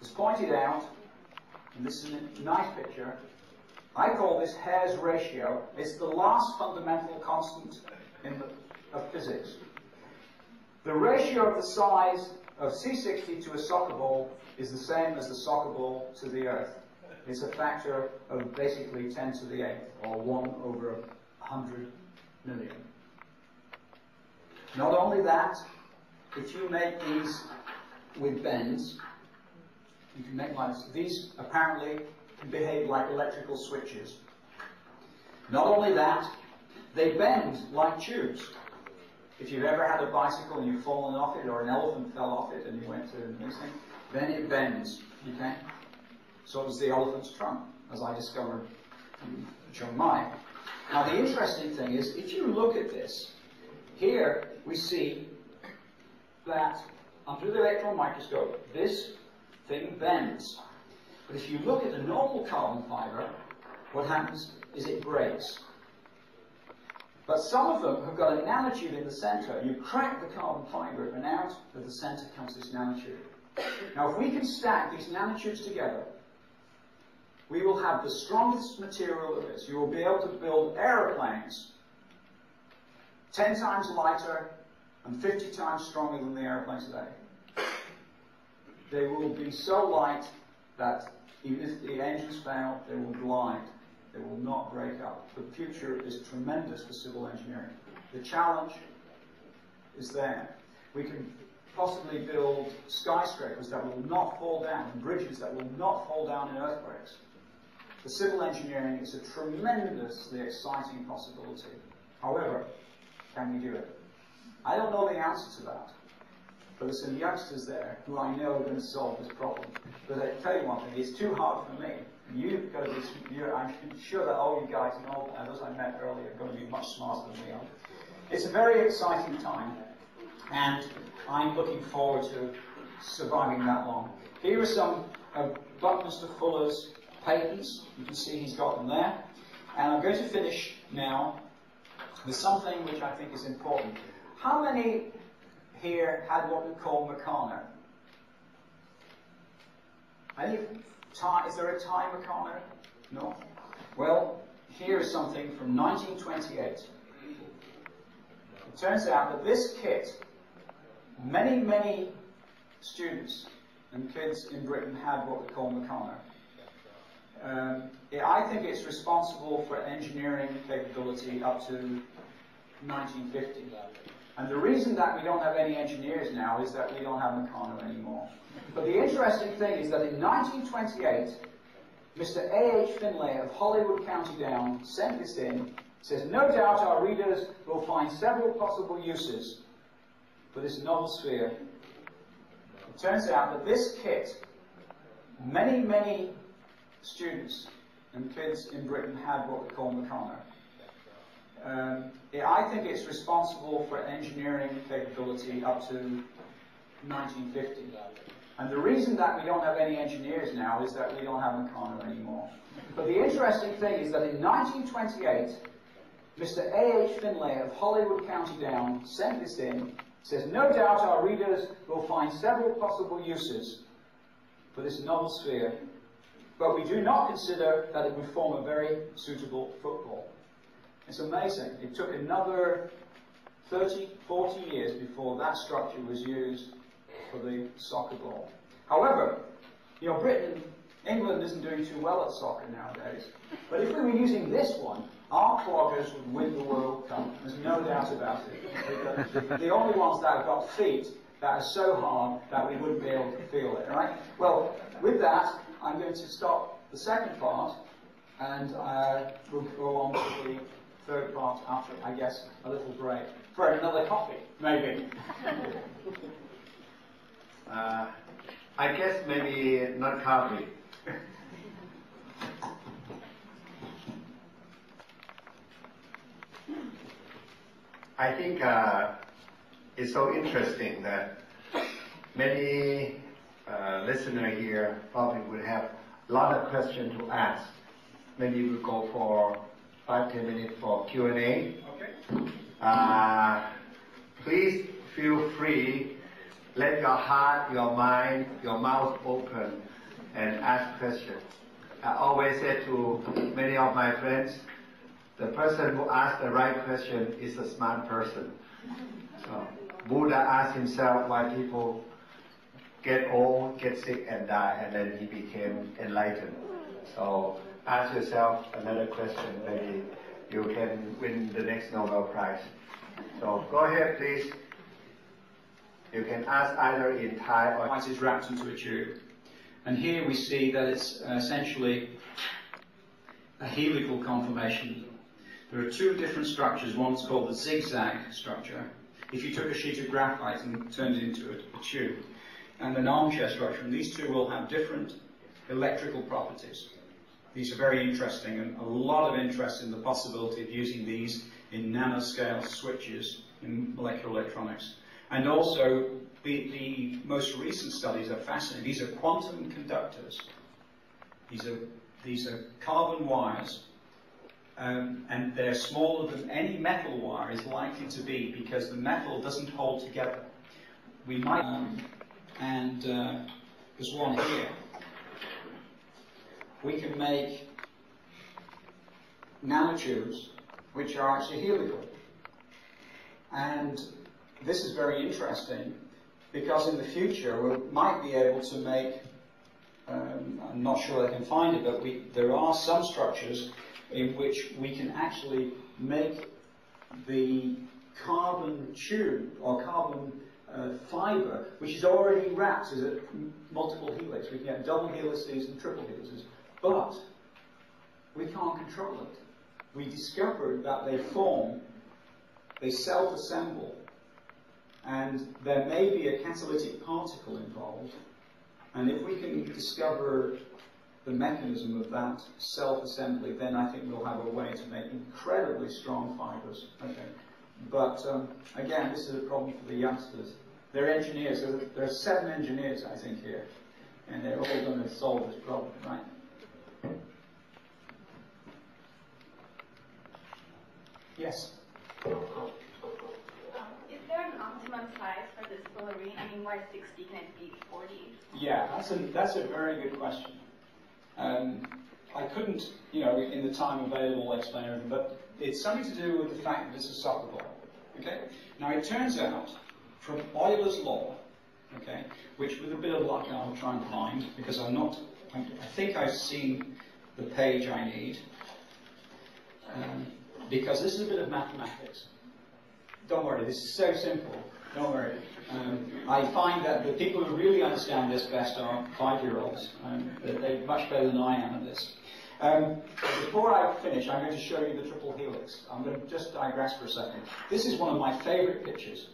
has pointed out, and this is a nice picture, I call this Hare's ratio. It's the last fundamental constant in the, of physics. The ratio of the size of C60 to a soccer ball is the same as the soccer ball to the Earth. It's a factor of basically 10 to the 8th, or 1 over 100 million. Not only that, if you make these with bends, you can make like these apparently behave like electrical switches. Not only that, they bend like tubes. If you've ever had a bicycle and you've fallen off it, or an elephant fell off it and you went to this thing, then it bends. Okay? So does the elephant's trunk, as I discovered from Chiang Mai. Now the interesting thing is, if you look at this, here we see that under the electron microscope, this thing bends. But if you look at a normal carbon fiber, what happens is it breaks. But some of them have got a nanotube in the center. You crack the carbon fiber, and out of the center comes this nanotube. Now, if we can stack these nanotubes together, we will have the strongest material there is. You will be able to build aeroplanes 10 times lighter and 50 times stronger than the aeroplanes today. They will be so light that even if the engines fail, they will glide. They will not break up. The future is tremendous for civil engineering. The challenge is there. We can possibly build skyscrapers that will not fall down, and bridges that will not fall down in earthquakes. The civil engineering is a tremendously exciting possibility. However, can we do it? I don't know the answer to that. But there's some youngsters there who I know are going to solve this problem. But I tell you one thing, it's too hard for me. You've got to be, you're, I'm sure that all you guys and all and those I met earlier are going to be much smarter than we are. It's a very exciting time, and I'm looking forward to surviving that long. Here are some of Buckminster Fuller's patents. You can see he's got them there. And I'm going to finish now with something which I think is important. How many here had what we call Meccano? Any tie, is there a time Meccano? No? Well, here is something from 1928. It turns out that this kit, many, many students and kids in Britain had what we call Meccano. Um, I think it's responsible for engineering capability up to 1950. And the reason that we don't have any engineers now is that we don't have Meccano anymore. But the interesting thing is that in 1928, Mr. A.H. Finlay of Holywood County Down sent this in, says, no doubt our readers will find several possible uses for this novel sphere. It turns out that this kit, many, many students and kids in Britain had what we call Meccano. Um, I think it's responsible for engineering capability up to 1950. And the reason that we don't have any engineers now is that we don't have Meccano anymore. But the interesting thing is that in 1928, Mr. A.H. Finlay of Holywood County Down sent this in, says, No doubt our readers will find several possible uses for this novel sphere, but we do not consider that it would form a very suitable football. It's amazing. It took another 30, 40 years before that structure was used for the soccer ball. However, you know, Britain, England isn't doing too well at soccer nowadays. But if we were using this one, our cloggers would win the World Cup. There's no doubt about it. The only ones that have got feet that are so hard that we wouldn't be able to feel it, right? Well, with that, I'm going to stop the second part and uh, we'll go on to the third part after, I guess, a little break. For another coffee, maybe. Uh, I guess maybe not coffee. I think uh, it's so interesting that many uh, listeners here probably would have a lot of questions to ask. Maybe we'll go for five, ten minutes for Q&A. Okay. Uh, please feel free, let your heart, your mind, your mouth open and ask questions. I always say to many of my friends, the person who asks the right question is a smart person. So, Buddha asked himself why people get old, get sick, and die, and then he became enlightened. So ask yourself another question. Maybe you can win the next Nobel Prize. So go ahead, please. You can ask either in Thai or White is wrapped into a tube. And here we see that it's uh, essentially a helical conformation. There are two different structures. One's called the zigzag structure. If you took a sheet of graphite and turned it into a, a tube, and an armchair structure, and these two will have different electrical properties. These are very interesting, and a lot of interest in the possibility of using these in nanoscale switches in molecular electronics. And also, the, the most recent studies are fascinating. These are quantum conductors. These are, these are carbon wires, um, and they're smaller than any metal wire is likely to be because the metal doesn't hold together. We might, and uh, there's one here. We can make nanotubes which are actually helical. And this is very interesting because in the future we might be able to make, um, I'm not sure I can find it, but we, there are some structures in which we can actually make the carbon tube or carbon uh, fiber, which is already wrapped as a multiple helix. We can get double helices and triple helices, but we can't control it. We discovered that they form, they self-assemble, and there may be a catalytic particle involved. And if we can discover the mechanism of that self-assembly, then I think we'll have a way to make incredibly strong fibers. Okay. But um, again, this is a problem for the youngsters. They're engineers. There are seven engineers, I think, here, and they're all going to solve this problem, right? Yes. Um, is there an optimum size for this fullerene? I mean, why 60? Can it be 40? Yeah, that's a that's a very good question. Um, I couldn't, you know, in the time available, explain everything, but it's something to do with the fact that it's a soccer ball. Okay. Now it turns out from Euler's law, okay, which with a bit of luck I'll try and find because I'm not. I, I think I've seen the page I need. Um, because this is a bit of mathematics. Don't worry, this is so simple. Don't worry. Um, I find that the people who really understand this best are five-year-olds. Um, they're much better than I am at this. Um, before I finish, I'm going to show you the triple helix. I'm going to just digress for a second. This is one of my favorite pictures.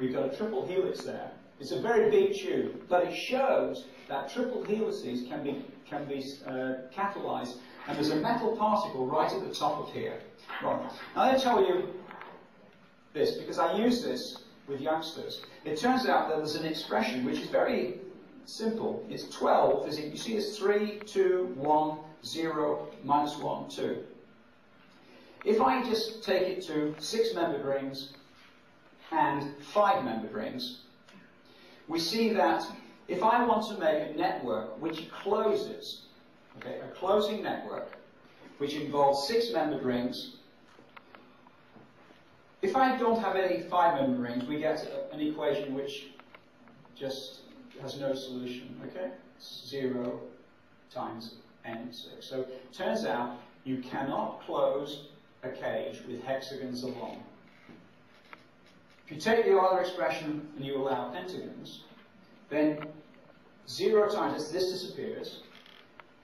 We've got a triple helix there. It's a very big tube, but it shows that triple helices can be, can be uh, catalyzed, and there's a metal particle right at the top of here. Right. Now, let me tell you this, because I use this with youngsters. It turns out that there's an expression which is very simple. It's 12. Is it, you see it's 3, 2, 1, 0, minus 1, 2. If I just take it to six membered rings and five membered rings, we see that if I want to make a network which closes, okay, a closing network which involves six membered rings, if I don't have any five membered rings, we get an equation which just has no solution, okay? Zero times n6. So it turns out you cannot close a cage with hexagons alone. If you take the Euler expression and you allow pentagons, then 0 times this, disappears,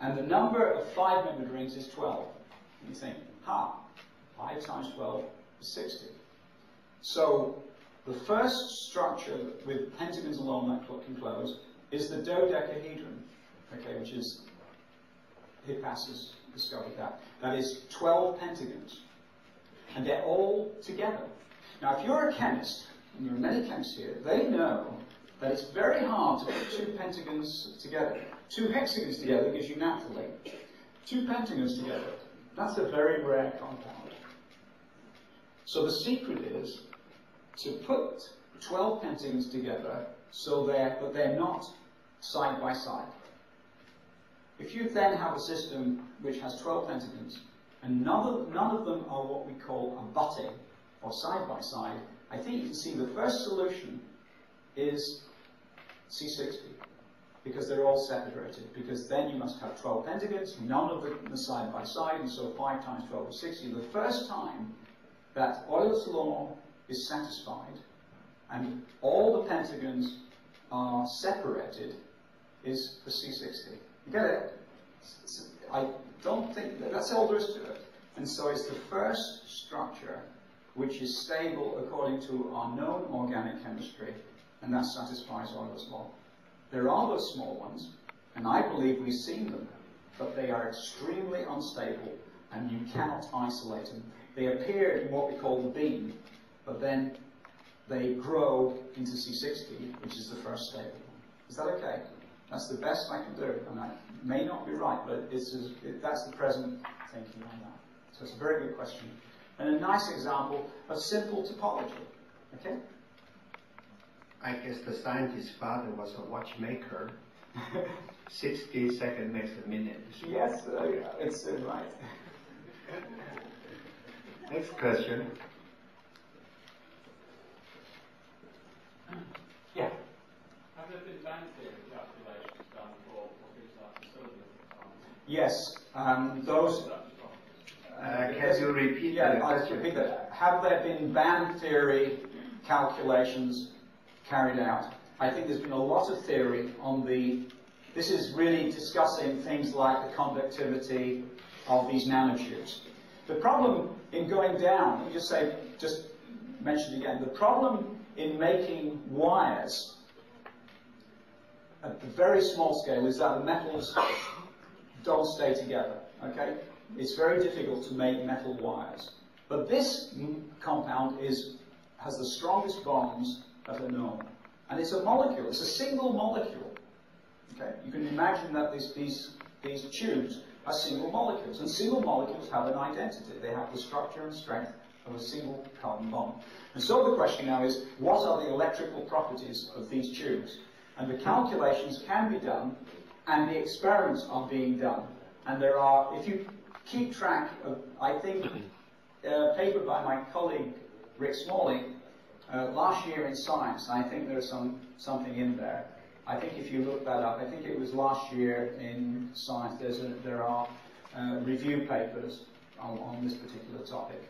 and the number of five-membered rings is 12. And you think, ha, 5 times 12 is 60. So the first structure with pentagons along that can close is the dodecahedron, okay, which is Hippasus discovered that. That is 12 pentagons. And they're all together. Now, if you're a chemist, and there are many chemists here, they know that it's very hard to put two pentagons together. Two hexagons together gives you naturally. Two pentagons together, that's a very rare compound. So the secret is to put 12 pentagons together so they're, but they're not side by side. If you then have a system which has 12 pentagons, and none of, none of them are what we call abutting, or side by side, I think you can see the first solution is C60, because they're all separated, because then you must have 12 pentagons, none of them are side by side, and so 5 times 12 is 60. The first time that Euler's law is satisfied, and all the pentagons are separated, is for C60. You get it? I don't think that, that's all there is to it. And so it's the first structure which is stable according to our known organic chemistry, and that satisfies all Euler's law. There are those small ones, and I believe we've seen them, but they are extremely unstable, and you cannot isolate them. They appear in what we call the beam, but then they grow into C60, which is the first stable. Is that okay? That's the best I can do, and I may not be right, but it's just, it, that's the present thinking on that. So it's a very good question. And a nice example of simple topology. Okay? I guess the scientist's father was a watchmaker. 60 seconds makes a minute. yes, uh, it's uh, right. Next question. Yeah. Have there been band theory calculations done for what is like the Yes, um, those. Uh, can you repeat Yeah, the I'll repeat that. Have there been band theory calculations carried out? I think there's been a lot of theory on the. This is really discussing things like the conductivity of these nanotubes. The problem in going down, let me just say, just mention again, the problem in making wires at the very small scale is that the metals don't stay together. Okay, it's very difficult to make metal wires. But this compound is has the strongest bonds that are known, and it's a molecule. It's a single molecule. Okay, you can imagine that these these these tubes are single molecules, and single molecules have an identity. They have the structure and strength of a single carbon bond. And so the question now is, what are the electrical properties of these tubes? And the calculations can be done, and the experiments are being done. And there are, if you keep track of, I think, a paper by my colleague Rick Smalley uh, last year in Science, I think there's some something in there. I think if you look that up, I think it was last year in Science. A, there are uh, review papers on, on this particular topic.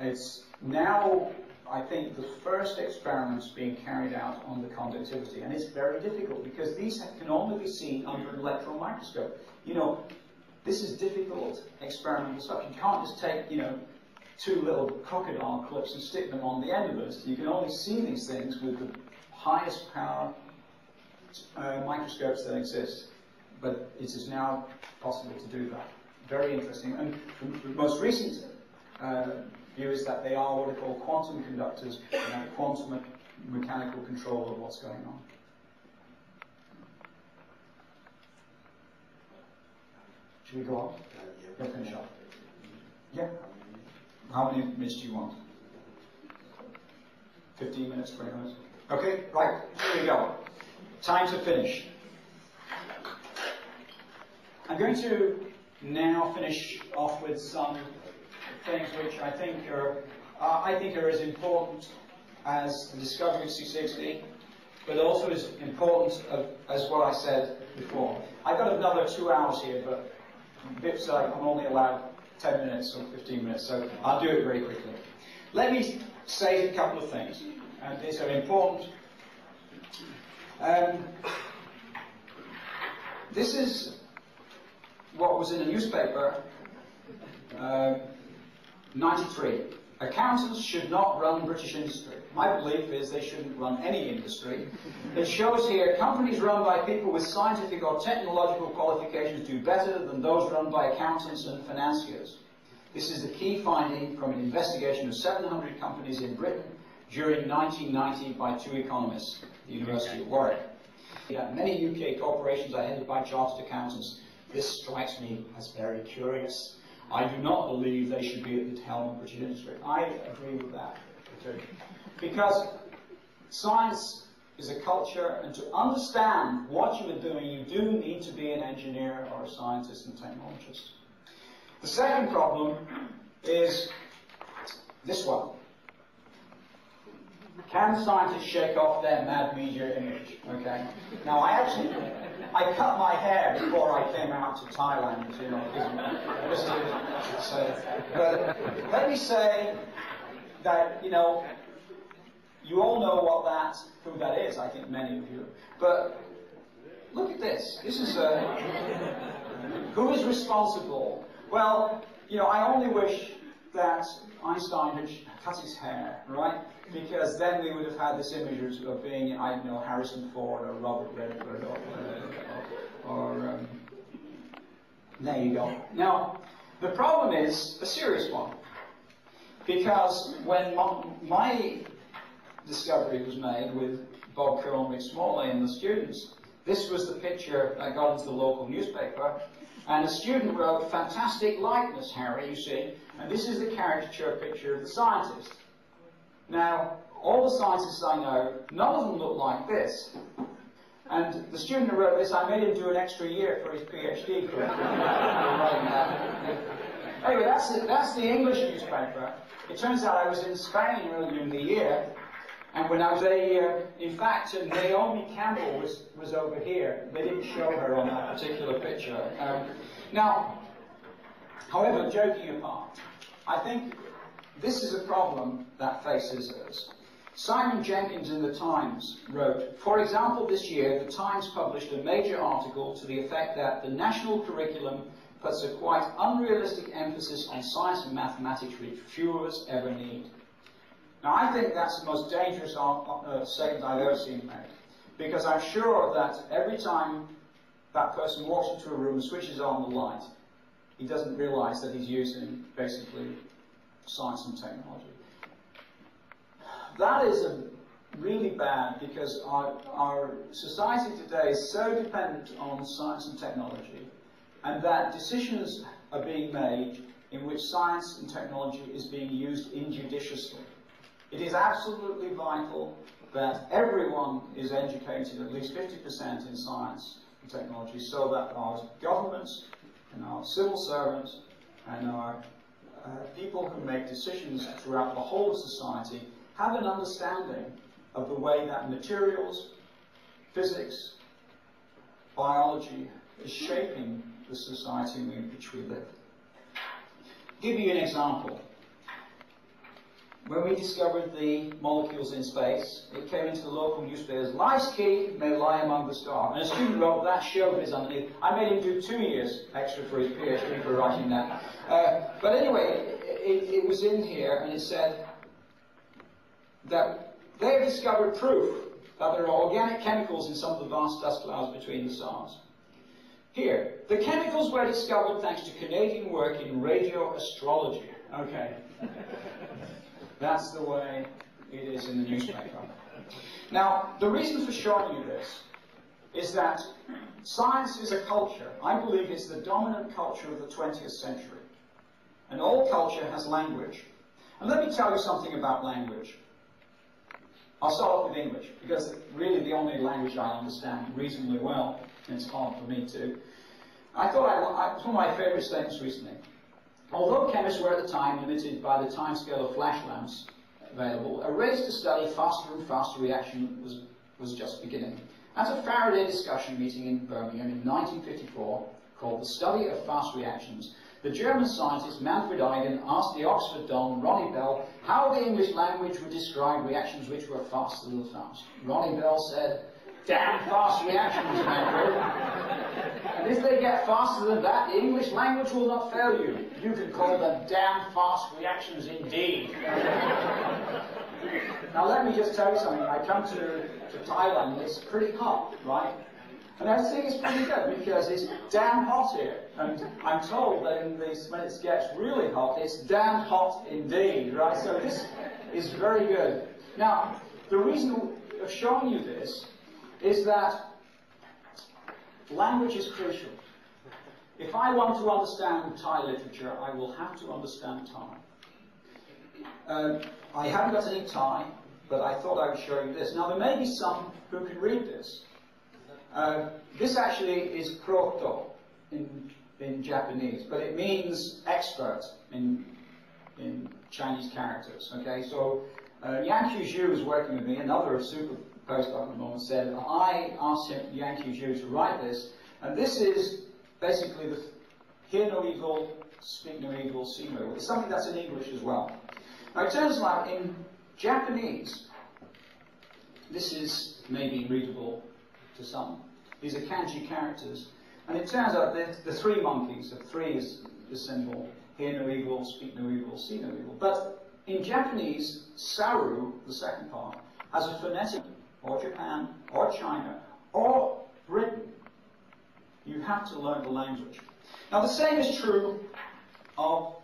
It's now, I think, the first experiments being carried out on the conductivity, and it's very difficult because these can only be seen under an electron microscope. You know, this is difficult experimental stuff. You can't just take, you know, two little crocodile clips and stick them on the end of it. You can only see these things with the highest power uh, microscopes that exist. But it is now possible to do that. Very interesting. And the most recent uh, view is that they are what are called quantum conductors and have quantum me- mechanical control of what's going on. Should we go on? Yeah, finish up. Yeah. How many minutes do you want? 15 minutes, 20 minutes? Okay, right, here we go. Time to finish. I'm going to now finish off with some things which I think are, uh, I think are as important as the discovery of C60, but also as important of, as what I said before. I've got another two hours here, but BIP's like I'm only allowed 10 minutes or 15 minutes, so I'll do it very quickly. Let me say a couple of things, and these are important. Um, this is what was in a newspaper, uh, 93. Accountants should not run British industry. My belief is they shouldn't run any industry. It shows here companies run by people with scientific or technological qualifications do better than those run by accountants and financiers. This is the key finding from an investigation of 700 companies in Britain during 1990 by two economists the University of Warwick. Many UK corporations are headed by chartered accountants. This strikes me as very curious. I do not believe they should be at the helm of British industry. I agree with that. Because science is a culture, and to understand what you are doing, you do need to be an engineer or a scientist and technologist. The second problem is this one. Can scientists shake off their mad media image? Okay. Now, I actually, I cut my hair before I came out to Thailand, you know. But let me say that, you know, you all know what that, who that is, I think many of you. But look at this. This is a, who is responsible? Well, you know, I only wish that Einstein had cut his hair, right? Because then we would have had this image of being, I don't know, Harrison Ford or Robert Redford or, or um, there you go. Now, the problem is a serious one. Because when my, my discovery was made with Bob and Mick and the students, this was the picture I got into the local newspaper. And a student wrote, fantastic likeness, Harry, you see. And this is the caricature picture of the scientist. Now, all the scientists I know, none of them look like this. And the student who wrote this, I made him do an extra year for his PhD. anyway, that's the, that's the English newspaper. It turns out I was in Spain earlier in the year, and when I was uh, in fact, uh, Naomi Campbell was, was over here. They didn't show her on that particular picture. Um, now, however, joking apart, I think this is a problem that faces us. Simon Jenkins in the Times wrote, For example, this year, the Times published a major article to the effect that the national curriculum puts a quite unrealistic emphasis on science and mathematics which few of us ever need. Now, I think that's the most dangerous uh, statement I've ever seen made. Because I'm sure that every time that person walks into a room and switches on the light, he doesn't realize that he's using basically science and technology. That is really bad because our, our society today is so dependent on science and technology, and that decisions are being made in which science and technology is being used injudiciously. It is absolutely vital that everyone is educated at least 50% in science and technology so that our governments and our civil servants and our uh, people who make decisions throughout the whole of society have an understanding of the way that materials, physics, biology is shaping the society in which we live. give you an example. When we discovered the molecules in space, it came into the local newspapers, life's key may lie among the stars. And a student wrote that showbiz underneath. I made him do two years extra for his PhD for writing that. Uh, but anyway, it, it was in here and it said that they have discovered proof that there are organic chemicals in some of the vast dust clouds between the stars. Here, the chemicals were discovered thanks to Canadian work in radio astrology. Okay. That's the way it is in the newspaper. Now, the reason for showing you this is that science is a culture. I believe it's the dominant culture of the 20th century. And all culture has language. And let me tell you something about language. I'll start off with English, because it's really the only language I understand reasonably well, and it's hard for me to. I thought I, I, it's one of my favorite statements recently. Although chemists were at the time limited by the timescale of flash lamps available, a race to study faster and faster reaction was, was just beginning. At a Faraday discussion meeting in Birmingham in 1954, called The Study of Fast Reactions, the German scientist Manfred Eigen asked the Oxford Don, Ronnie Bell, how the English language would describe reactions which were fast and fast. Ronnie Bell said, damn fast reactions, Manfred. and if they get faster than that, the English language will not fail you. You can call them damn fast reactions indeed. now let me just tell you something. I come to, to Thailand, it's pretty hot, right? And I think it's pretty good because it's damn hot here. And I'm told that in this, when it gets really hot, it's damn hot indeed, right? So this is very good. Now, the reason of showing you this is that language is crucial. If I want to understand Thai literature, I will have to understand Thai. Uh, I haven't got any Thai, but I thought I would show you this. Now, there may be some who can read this. Uh, this actually is Kroto in, in Japanese, but it means expert in, in Chinese characters. Okay, so uh, Yang Zhu is working with me, another super postdoc at the moment, said, I asked Yang Zhu to write this, and this is basically the hear no evil, speak no evil, see no evil. It's something that's in English as well. Now it turns out in Japanese, this is maybe readable to some. These are kanji characters. And it turns out that the three monkeys, the three is the symbol, hear no evil, speak no evil, see no evil. But in Japanese, saru, the second part, has a phonetic, or Japan, or China, or Britain. You have to learn the language. Now the same is true of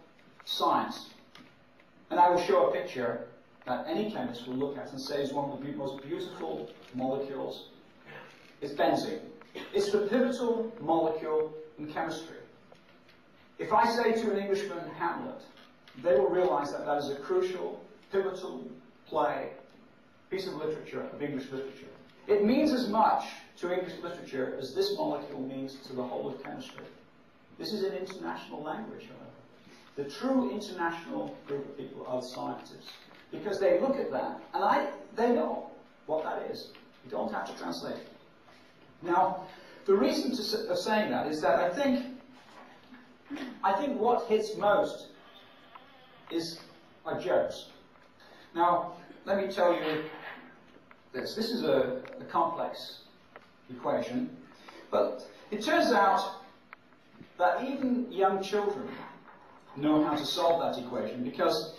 science. And I will show a picture that any chemist will look at and say is one of the most beautiful molecules is benzene. It's the pivotal molecule in chemistry. If I say to an Englishman Hamlet, they will realize that that is a crucial, pivotal play, piece of literature, of English literature. It means as much to English literature as this molecule means to the whole of chemistry. This is an international language, however. The true international group of people are scientists. Because they look at that, and I, they know what that is. You don't have to translate it. Now, the reason to, of saying that is that I think, I think what hits most is are jokes. Now, let me tell you this. This is a, a complex equation, but it turns out that even young children know how to solve that equation because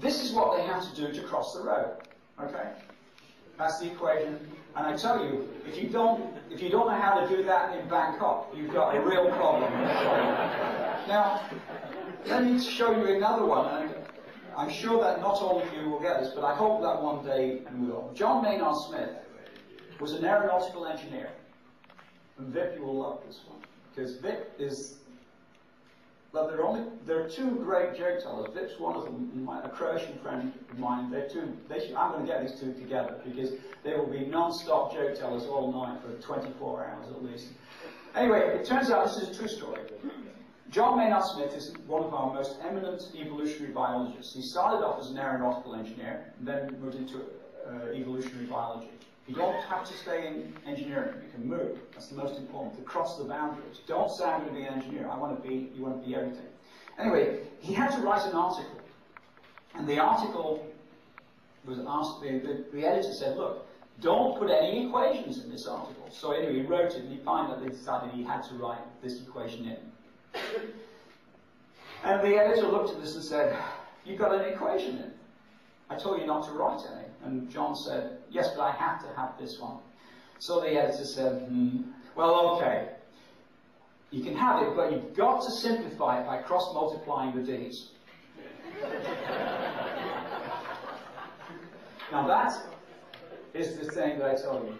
this is what they have to do to cross the road. Okay? That's the equation. And I tell you, if you don't, if you don't know how to do that in Bangkok, you've got a real problem. now, let me show you another one, and I'm sure that not all of you will get this, but I hope that one day you will. John Maynard Smith was an aeronautical engineer. And Vic, you will love this one. Because Vic is but there are only there are two great joke tellers. Vic's one of them, a Croatian friend of mine. They're two. They should, I'm going to get these two together because they will be non-stop joke tellers all night for 24 hours at least. Anyway, it turns out this is a true story. John Maynard Smith is one of our most eminent evolutionary biologists. He started off as an aeronautical engineer, and then moved into uh, evolutionary biology. You don't have to stay in engineering. You can move. That's the most important. To cross the boundaries. Don't say I'm going to be an engineer. I want to be. You want to be everything. Anyway, he had to write an article, and the article was asked. The, the, the editor said, "Look, don't put any equations in this article." So anyway, he wrote it, and he finally decided he had to write this equation in. And the editor looked at this and said, "You've got an equation in." I told you not to write any. And John said, yes, but I have to have this one. So the editor said, hmm, well, okay. You can have it, but you've got to simplify it by cross-multiplying the d's. now that is the thing that I tell you.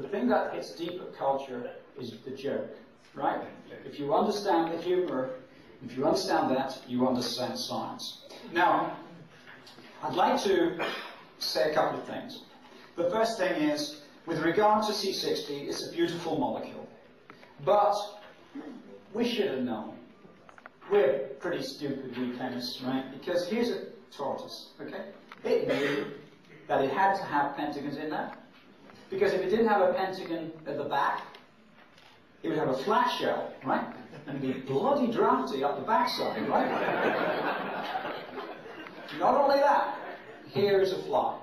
The thing that hits deep at culture is the joke, right? If you understand the humor, if you understand that, you understand science. Now, I'd like to say a couple of things. The first thing is, with regard to C60, it's a beautiful molecule. But we should have known. We're pretty stupid, we chemists, right? Because here's a tortoise, okay? It knew that it had to have pentagons in there. Because if it didn't have a pentagon at the back, it would have a flat shell, right? And be bloody drafty up the backside, right? Not only that, here is a fly.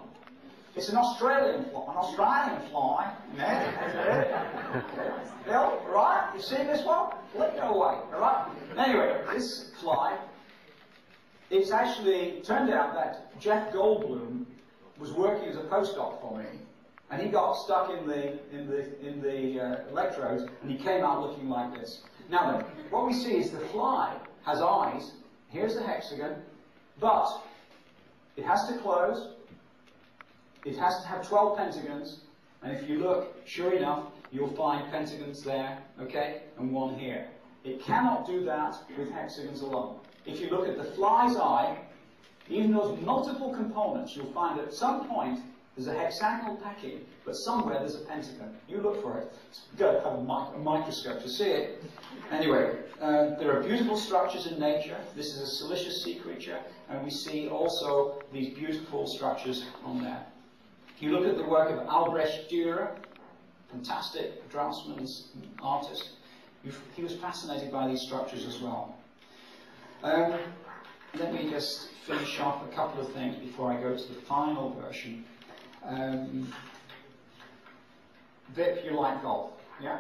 It's an Australian fly, an Australian fly. Bill, right? You see this one? Let go away, alright? Anyway, this fly, it's actually turned out that Jeff Goldblum was working as a postdoc for me, and he got stuck in the in the in the uh, electrodes, and he came out looking like this. Now then, what we see is the fly has eyes. Here's the hexagon, but it has to close. It has to have 12 pentagons, and if you look, sure enough, you'll find pentagons there, okay, and one here. It cannot do that with hexagons alone. If you look at the fly's eye, even those multiple components, you'll find at some point there's a hexagonal packing, but somewhere there's a pentagon. You look for it. Got have a, mic- a microscope to see it. Anyway, uh, there are beautiful structures in nature. This is a silicious sea creature, and we see also these beautiful structures on there. If you look at the work of Albrecht Dürer, fantastic draftsman artist. He was fascinated by these structures as well. Um, let me just finish off a couple of things before I go to the final version. Um, Vip, you like golf, yeah?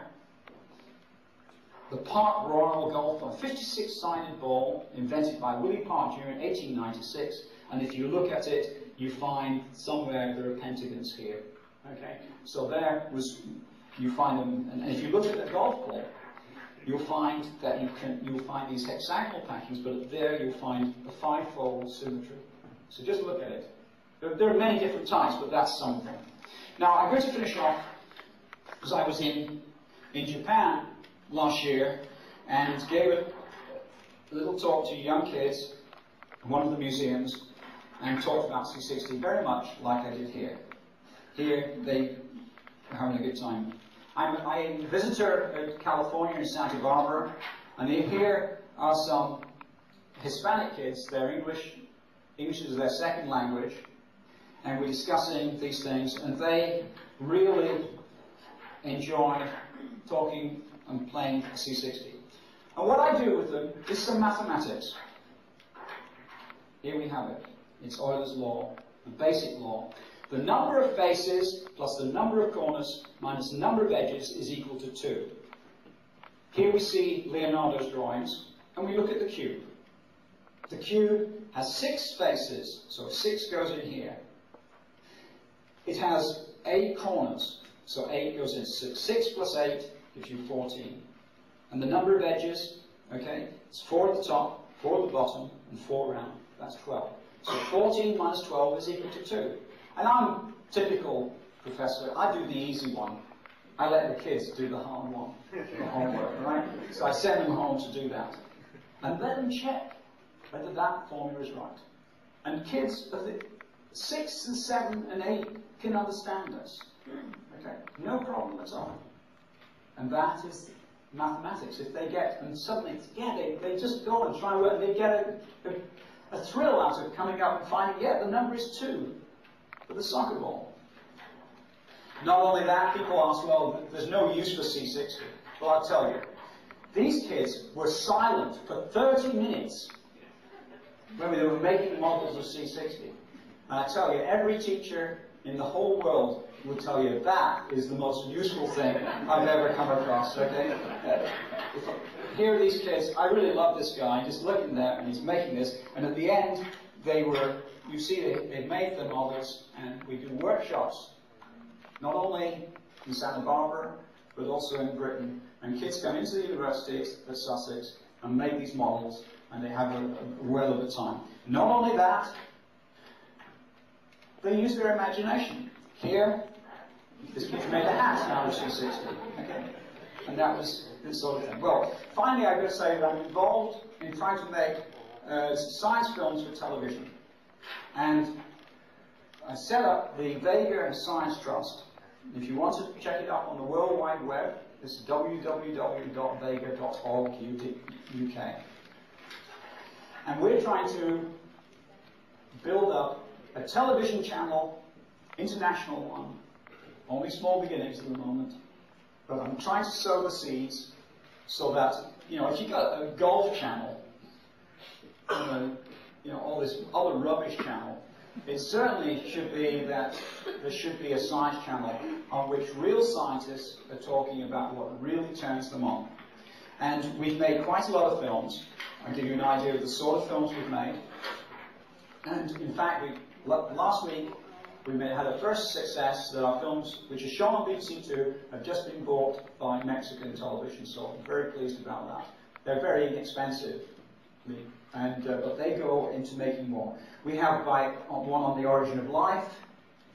The Park Royal Golf, a 56-sided ball invented by Willie Park in 1896, and if you look at it, you find somewhere there are pentagons here. Okay, so there was, you find them, and if you look at the golf ball, you'll find that you can, you'll find these hexagonal packings, but there you'll find a five-fold symmetry. So just look at it. There, there are many different types, but that's something. Now I'm going to finish off because I was in in Japan last year and gave a little talk to young kids in one of the museums and talked about C60 very much like I did here. Here they are having a good time. I'm, I'm a visitor at California in Santa Barbara, and here are some Hispanic kids. They're English. English is their second language, and we're discussing these things, and they really enjoy talking and playing C60. And what I do with them is some mathematics. Here we have it. It's Euler's law, the basic law. The number of faces plus the number of corners minus the number of edges is equal to 2. Here we see Leonardo's drawings, and we look at the cube. The cube has six faces, so 6 goes in here. It has 8 corners, so 8 goes in. So 6 plus 8 gives you 14. And the number of edges, okay, it's 4 at the top, 4 at the bottom, and 4 around. That's 12. So 14 minus 12 is equal to 2. And I'm typical professor. I do the easy one. I let the kids do the hard one, the homework, right? So I send them home to do that. And let them check whether that formula is right. And kids of the 6 and 7 and 8 can understand this. Okay? No problem at all. And that is mathematics. If they get, and suddenly, yeah, they, they just go and try and work, they get a, a, a thrill out of coming up and finding, yeah, the number is 2 for the soccer ball. Not only that, people ask, well, there's no use for C60. Well, I'll tell you. These kids were silent for 30 minutes when they were making models of C60. And I tell you, every teacher in the whole world would tell you that is the most useful thing I've ever come across, okay? Uh, here are these kids, I really love this guy, just looking there, and he's making this, and at the end, they were, you see, they, they made the models, and we do workshops, not only in Santa Barbara, but also in Britain, and kids come into the university at Sussex and make these models, and they have a, a well of a time. Not only that, they use their imagination. Here, this kid made a hat of C60. Okay? And that was this sort of thing. Well, finally, I've got to say that I'm involved in trying to make uh, science films for television. And I set up the Vega Science Trust. If you want to check it up on the World Wide Web, it's www.vega.org.uk. And we're trying to build up a television channel, international one, only small beginnings at the moment, but I'm trying to sow the seeds so that, you know, if you've got a golf channel, you know, you know, all this other rubbish channel, it certainly should be that there should be a science channel on which real scientists are talking about what really turns them on. And we've made quite a lot of films. I'll give you an idea of the sort of films we've made. And in fact, we, last week we had a first success that our films, which are shown on BBC Two, have just been bought by Mexican television, so I'm very pleased about that. They're very inexpensive, and uh, but they go into making more. We have by, one on the origin of life,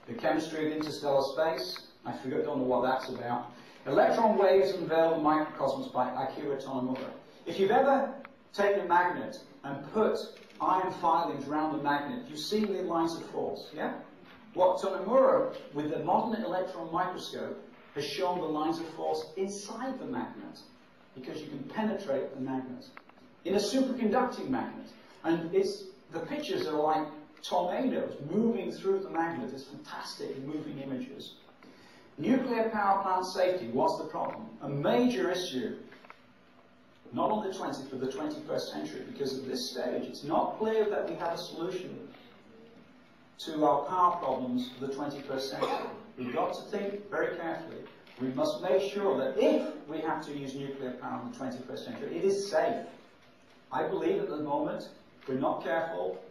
the chemistry of interstellar space. I forget, don't know what that's about. Electron waves unveil the microcosmos by Akira Tonomura. If you've ever taken a magnet and put iron filings around the magnet, you've seen the lines of force, yeah? What Tonomura, with the modern electron microscope, has shown the lines of force inside the magnet, because you can penetrate the magnet. In a superconducting magnet. And it's, the pictures are like tornadoes moving through the magnet. It's fantastic moving images. Nuclear power plant safety, what's the problem? A major issue not on the 20th, but the 21st century, because at this stage it's not clear that we have a solution to our power problems for the 21st century. We've got to think very carefully. We must make sure that if we have to use nuclear power in the 21st century, it is safe. I believe at the moment, if we're not careful,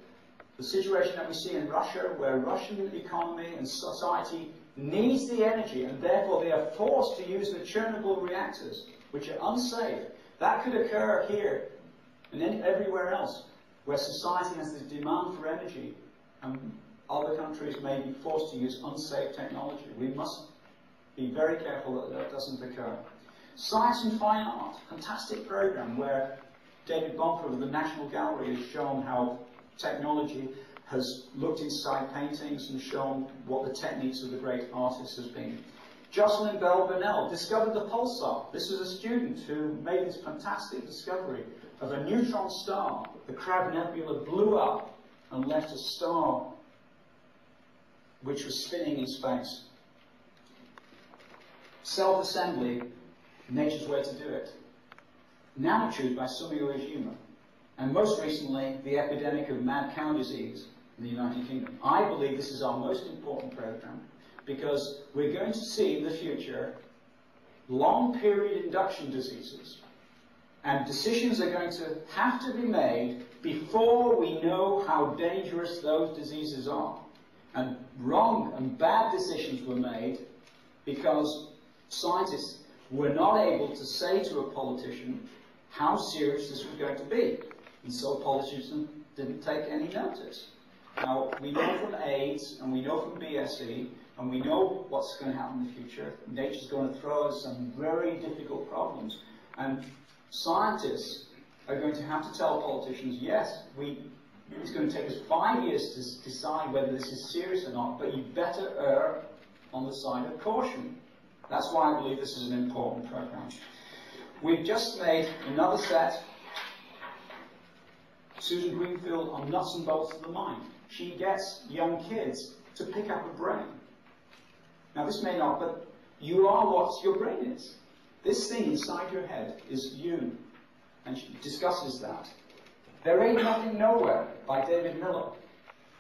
the situation that we see in Russia, where Russian economy and society needs the energy, and therefore they are forced to use the Chernobyl reactors, which are unsafe, that could occur here and then everywhere else where society has the demand for energy and other countries may be forced to use unsafe technology. We must be very careful that that doesn't occur. Science and Fine Art, fantastic program where David Bomford of the National Gallery has shown how technology has looked inside paintings and shown what the techniques of the great artists has been. Jocelyn Bell Burnell discovered the pulsar. This was a student who made this fantastic discovery of a neutron star. The Crab Nebula blew up and left a star which was spinning in space. Self-assembly, nature's way to do it. Nanotube by Sumio Iijima. And most recently, the epidemic of mad cow disease in the United Kingdom. I believe this is our most important program because we're going to see in the future long period induction diseases. And decisions are going to have to be made before we know how dangerous those diseases are. And wrong and bad decisions were made because scientists were not able to say to a politician how serious this was going to be. And so politicians didn't take any notice. Now, we know from AIDS and we know from BSE and we know what's going to happen in the future. Nature's going to throw us some very difficult problems. And scientists are going to have to tell politicians, yes, we, it's going to take us five years to decide whether this is serious or not, but you better err on the side of caution. That's why I believe this is an important program. We've just made another set, Susan Greenfield, on nuts and bolts of the mind. She gets young kids to pick up a brain. Now, this may not, but you are what your brain is. This thing inside your head is you. And she discusses that. There Ain't Nothing Nowhere by David Miller.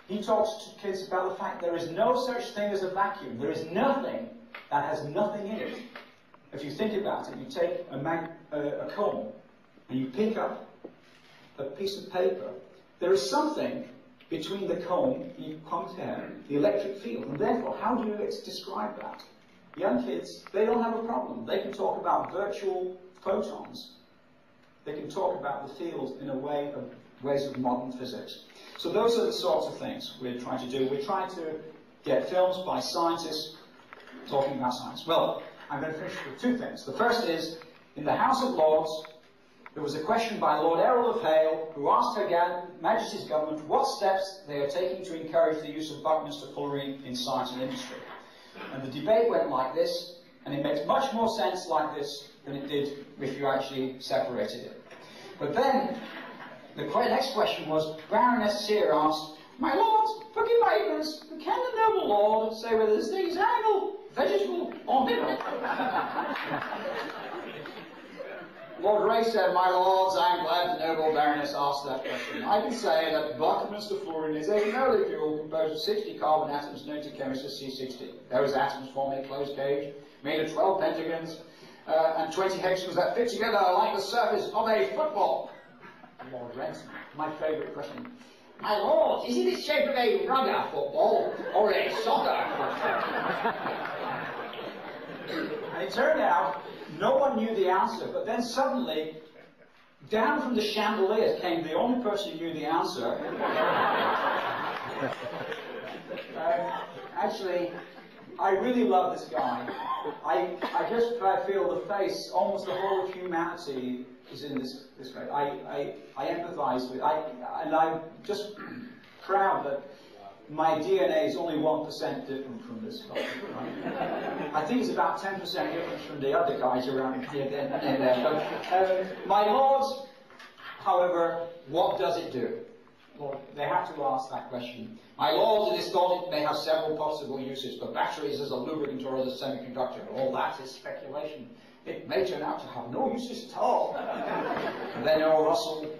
He talks to kids about the fact there is no such thing as a vacuum. There is nothing that has nothing in it. If you think about it, you take a, mag- uh, a comb and you pick up a piece of paper. There is something between the comb, you combed hair, the electric field. And therefore, how do you describe that? Young kids, they don't have a problem. They can talk about virtual photons. They can talk about the field in a way of ways of modern physics. So those are the sorts of things we're trying to do. We're trying to get films by scientists talking about science. Well, I'm going to finish with two things. The first is, in the House of Lords, there was a question by Lord Erroll of Hale, who asked Her Majesty's Government what steps they are taking to encourage the use of Buckminsterfullerene in science and industry. And the debate went like this, and it makes much more sense like this than it did if you actually separated it. But then, the next question was, Baroness Seear asked, My lords, forgive my ignorance, but can the noble lord say whether this thing is animal, vegetable, or mineral? Lord Grey said, My lords, I am glad the noble Baroness asked that question. I can say that Buckminsterfullerene is a molecule composed of 60 carbon atoms known to chemists as C60. Those atoms form a closed cage made of 12 pentagons uh, and 20 hexagons that fit together like the surface of a football. Lord Ransom, my favourite question. My lord, is it the shape of a rugger football or a soccer football? and it turned out no one knew the answer, but then suddenly, down from the chandeliers came the only person who knew the answer. uh, actually, I really love this guy. I, I just I feel the face, almost the whole of humanity is in this, this guy. I, I, I empathize with, I, and I'm just proud that my DNA is only 1% different from this guy. Right? I think it's about 10% different from the other guys around here. there. But, um, my lords, however, what does it do? Well, they have to ask that question. My lords, it is thought it may have several possible uses, but batteries as a lubricant or as a semiconductor, all that is speculation. It may turn out to have no uses at all. and then Earl Russell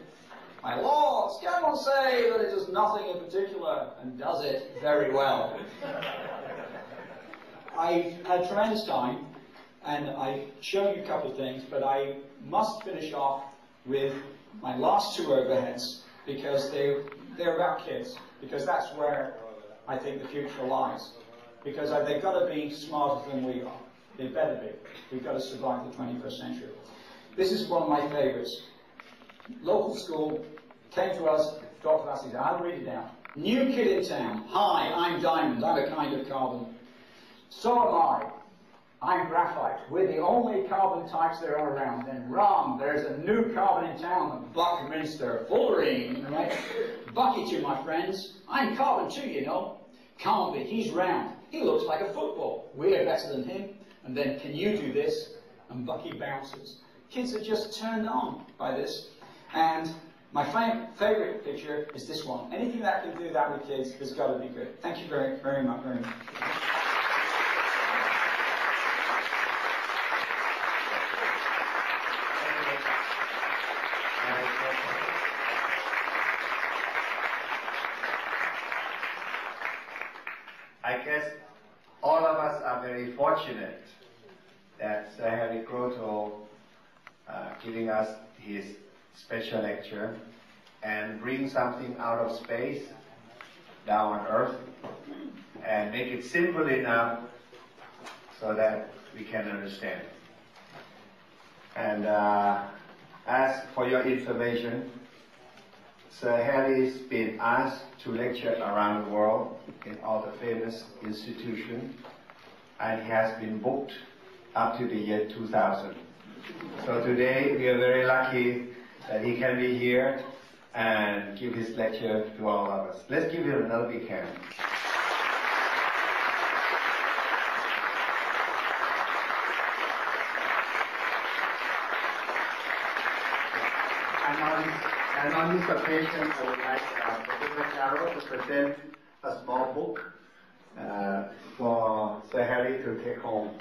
my lords, can one say that it does nothing in particular and does it very well? I've had tremendous time and I've shown you a couple of things, but I must finish off with my last two overheads because they, they're about kids, because that's where I think the future lies. Because they've got to be smarter than we are. They better be. We've got to survive the 21st century. This is one of my favourites local school, came to us, Dr. Vassy said, I'll read it down. New kid in town. Hi, I'm diamond. I'm a kind of carbon. So am I. I'm graphite. We're the only carbon types there are around. Then wrong. There's a new carbon in town, Buckminster, Fullerene, right? Bucky to my friends. I'm carbon too, you know. Can't be. He's round. He looks like a football. We're better than him. And then, can you do this? And Bucky bounces. Kids are just turned on by this. And my favorite picture is this one. Anything that can do that with kids has got to be good. Thank you very, very much. Very much. I guess all of us are very fortunate that Sir Harry Kroto uh, giving us his special lecture and bring something out of space down on Earth and make it simple enough so that we can understand. And uh, as for your information, Sir Harry's been asked to lecture around the world in all the famous institutions, and he has been booked up to the year 2000. So today we are very lucky that he can be here and give his lecture to all of us. Let's give him another big hand. And on, and on this occasion, I would like uh, Professor Carroll to present a small book uh, for Sir Harry to take home.